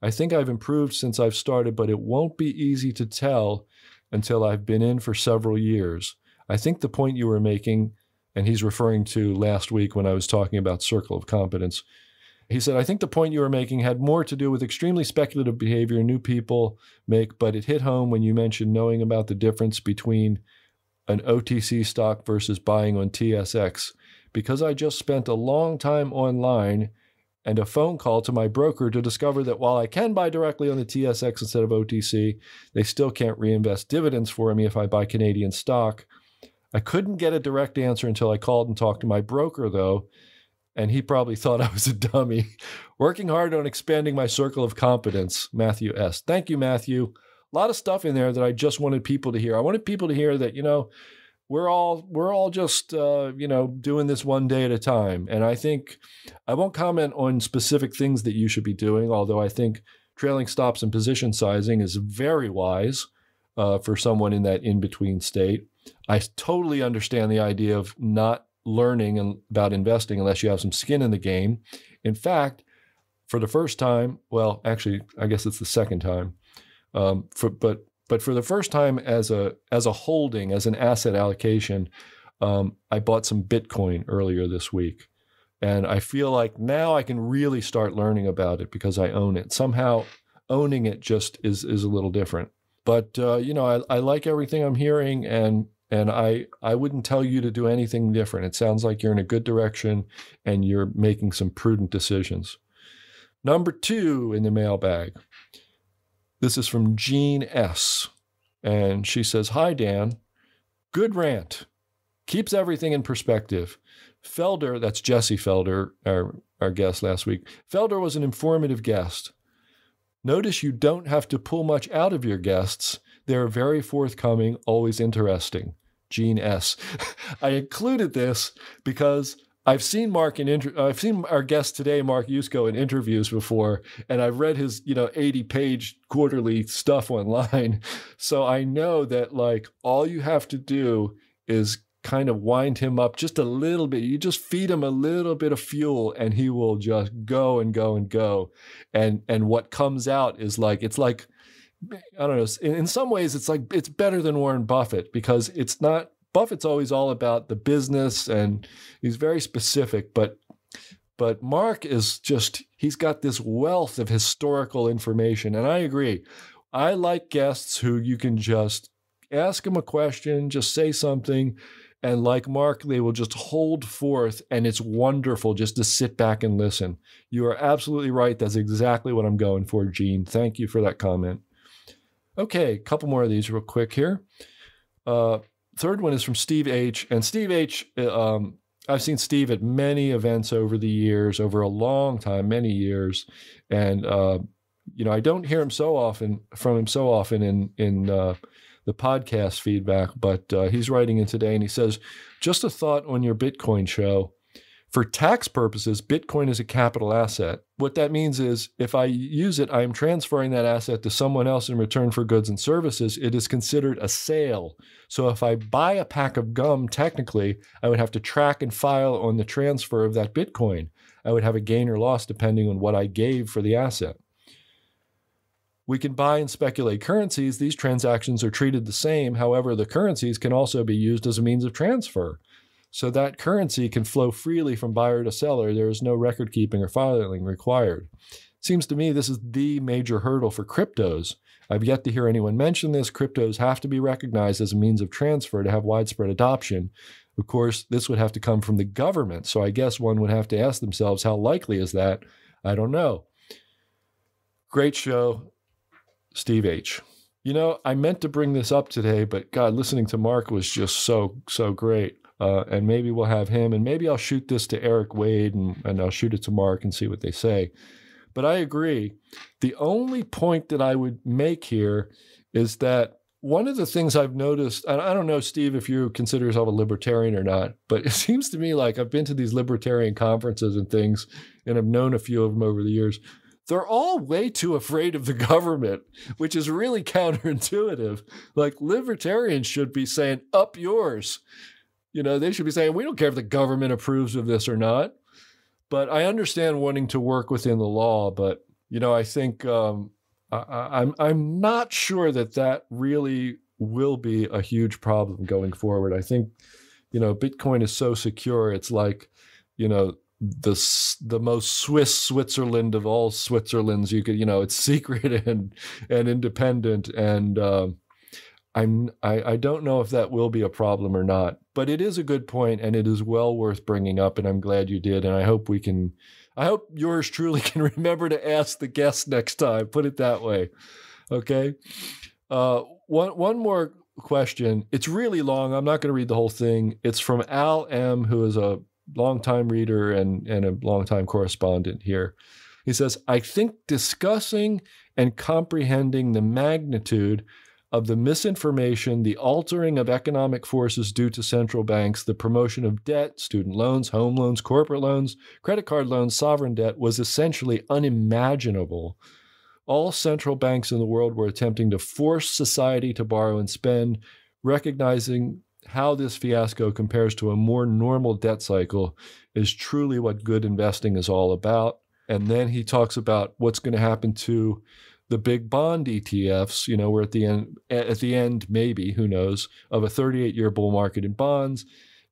I think I've improved since I've started, but it won't be easy to tell until I've been in for several years. I think the point you were making and he's referring to last week when I was talking about circle of competence. He said, I think the point you were making had more to do with extremely speculative behavior new people make, but it hit home when you mentioned knowing about the difference between an OTC stock versus buying on TSX. Because I just spent a long time online and a phone call to my broker to discover that while I can buy directly on the TSX instead of OTC, they still can't reinvest dividends for me if I buy Canadian stock. I couldn't get a direct answer until I called and talked to my broker, though, and he probably <laughs> thought I was a dummy. Working hard on expanding my circle of competence, Matthew S. Thank you, Matthew. A lot of stuff in there that I just wanted people to hear. I wanted people to hear that, you know, we're all we're all just uh, you know doing this one day at a time and i think i won't comment on specific things that you should be doing although i think trailing stops and position sizing is very wise uh, for someone in that in between state I totally understand the idea of not learning about investing unless you have some skin in the game. In fact, for the first time, well, actually, I guess it's the second time, um, for, but but for the first time as a as a holding as an asset allocation, um, I bought some Bitcoin earlier this week, and I feel like now I can really start learning about it because I own it. Somehow, owning it just is is a little different. But uh, you know, I, I like everything I'm hearing, and and I I wouldn't tell you to do anything different. It sounds like you're in a good direction, and you're making some prudent decisions. Number two in the mailbag. This is from Jean S. And she says, Hi, Dan. Good rant. Keeps everything in perspective. Felder, that's Jesse Felder, our, our guest last week. Felder was an informative guest. Notice you don't have to pull much out of your guests. They're very forthcoming, always interesting. Gene S. <laughs> I included this because I've seen Mark in inter- uh, I've seen our guest today, Mark Yusko, in interviews before, and I've read his you know 80 page quarterly stuff online. <laughs> So I know that like all you have to do is kind of wind him up just a little bit. You just feed him a little bit of fuel and he will just go and go and go. And and what comes out is like it's like I don't know, in, in some ways it's like it's better than Warren Buffett because it's not Buffett's always all about the business and he's very specific, but but Mark is just he's got this wealth of historical information and I agree. I like guests who you can just ask them a question, just say something and like Mark, they will just hold forth, and it's wonderful just to sit back and listen. You are absolutely right. That's exactly what I'm going for, Gene. Thank you for that comment. Okay, a couple more of these real quick here. Uh, third one is from Steve H. And Steve H. Uh, um, I've seen Steve at many events over the years, over a long time, many years, and uh, you know I don't hear him so often from him so often in in uh, the podcast feedback, but uh, he's writing in today and he says, just a thought on your Bitcoin show. For tax purposes, Bitcoin is a capital asset. What that means is if I use it, I am transferring that asset to someone else in return for goods and services. It is considered a sale. So if I buy a pack of gum, technically, I would have to track and file on the transfer of that Bitcoin. I would have a gain or loss depending on what I gave for the asset. We can buy and speculate currencies. These transactions are treated the same. However, the currencies can also be used as a means of transfer. So that currency can flow freely from buyer to seller. There is no record keeping or filing required. Seems to me this is the major hurdle for cryptos. I've yet to hear anyone mention this. Cryptos have to be recognized as a means of transfer to have widespread adoption. Of course, this would have to come from the government. So I guess one would have to ask themselves, how likely is that? I don't know. Great show. Steve H. You know, I meant to bring this up today, but God, listening to Mark was just so, so great. Uh, and maybe we'll have him, and maybe I'll shoot this to Eric Wade and, and I'll shoot it to Mark and see what they say. But I agree. The only point that I would make here is that one of the things I've noticed, and I don't know, Steve, if you consider yourself a libertarian or not, but <laughs> it seems to me like I've been to these libertarian conferences and things, and I've known a few of them over the years they're all way too afraid of the government, which is really <laughs> counterintuitive. Like libertarians should be saying, up yours. You know, they should be saying, we don't care if the government approves of this or not. But I understand wanting to work within the law, but you know, I think um, I, I'm I'm not sure that that really will be a huge problem going forward. I think, you know, Bitcoin is so secure. It's like, you know, the the most Swiss Switzerland of all Switzerlands. You could, you know, it's <laughs> secret and and independent, and uh, I'm I, I don't know if that will be a problem or not. But it is a good point, and it is well worth bringing up. And I'm glad you did, and I hope we can. I hope yours truly <laughs> can remember to ask the guest next time. Put it that way, okay? Uh, one one more question. It's really long. I'm not going to read the whole thing. It's from Al M, who is a longtime reader and, and a longtime correspondent here. He says, I think discussing and comprehending the magnitude of the misinformation, the altering of economic forces due to central banks, the promotion of debt, student loans, home loans, corporate loans, credit card loans, sovereign debt was essentially unimaginable. All central banks in the world were attempting to force society to borrow and spend, recognizing how this fiasco compares to a more normal debt cycle is truly what good investing is all about. And then he talks about what's going to happen to the big bond ETFs. You know, we're at the end, at the end, maybe, who knows, of a 38 year bull market in bonds.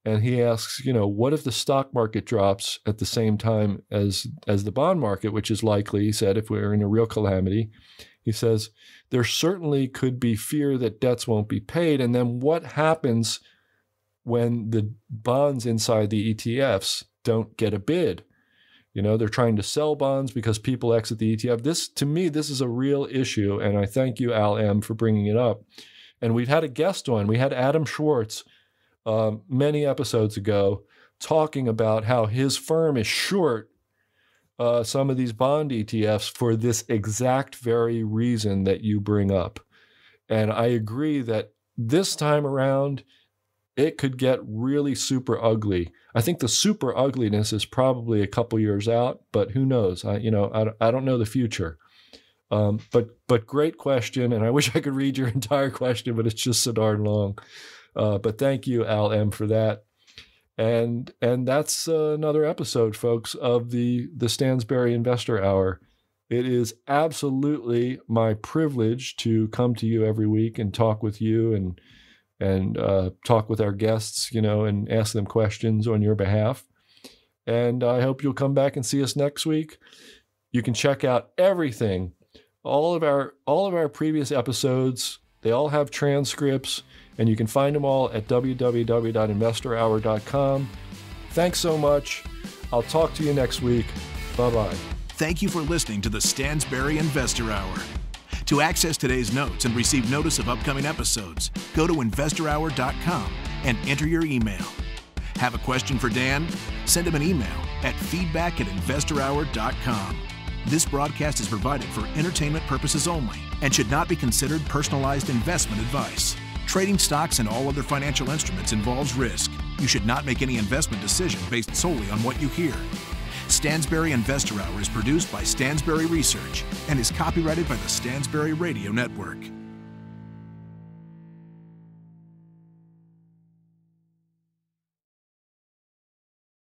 And he asks, you know, what if the stock market drops at the same time as as the bond market, which is likely, he said, if we're in a real calamity. He says, there certainly could be fear that debts won't be paid. And then what happens when the bonds inside the ETFs don't get a bid? You know, they're trying to sell bonds because people exit the ETF. This, to me, this is a real issue. And I thank you, Al M., for bringing it up. And we've had a guest on. We had Adam Schwartz uh, many episodes ago talking about how his firm is short uh, some of these bond ETFs for this exact very reason that you bring up. And I agree that this time around, it could get really super ugly. I think the super ugliness is probably a couple years out, but who knows? I, you know, I, I don't know the future. Um, but but great question, and I wish I could read your <laughs> entire question, but it's just so darn long. Uh, but thank you, Al M, for that and and that's uh, another episode folks of the the stansberry investor hour it is absolutely my privilege to come to you every week and talk with you and and uh, talk with our guests you know and ask them questions on your behalf and i hope you'll come back and see us next week you can check out everything all of our all of our previous episodes they all have transcripts and you can find them all at www.investorhour.com. Thanks so much. I'll talk to you next week. Bye bye. Thank you for listening to the Stansberry Investor Hour. To access today's notes and receive notice of upcoming episodes, go to investorhour.com and enter your email. Have a question for Dan? Send him an email at feedback at investorhour.com. This broadcast is provided for entertainment purposes only and should not be considered personalized investment advice. Trading stocks and all other financial instruments involves risk. You should not make any investment decision based solely on what you hear. Stansberry Investor Hour is produced by Stansberry Research and is copyrighted by the Stansberry Radio Network.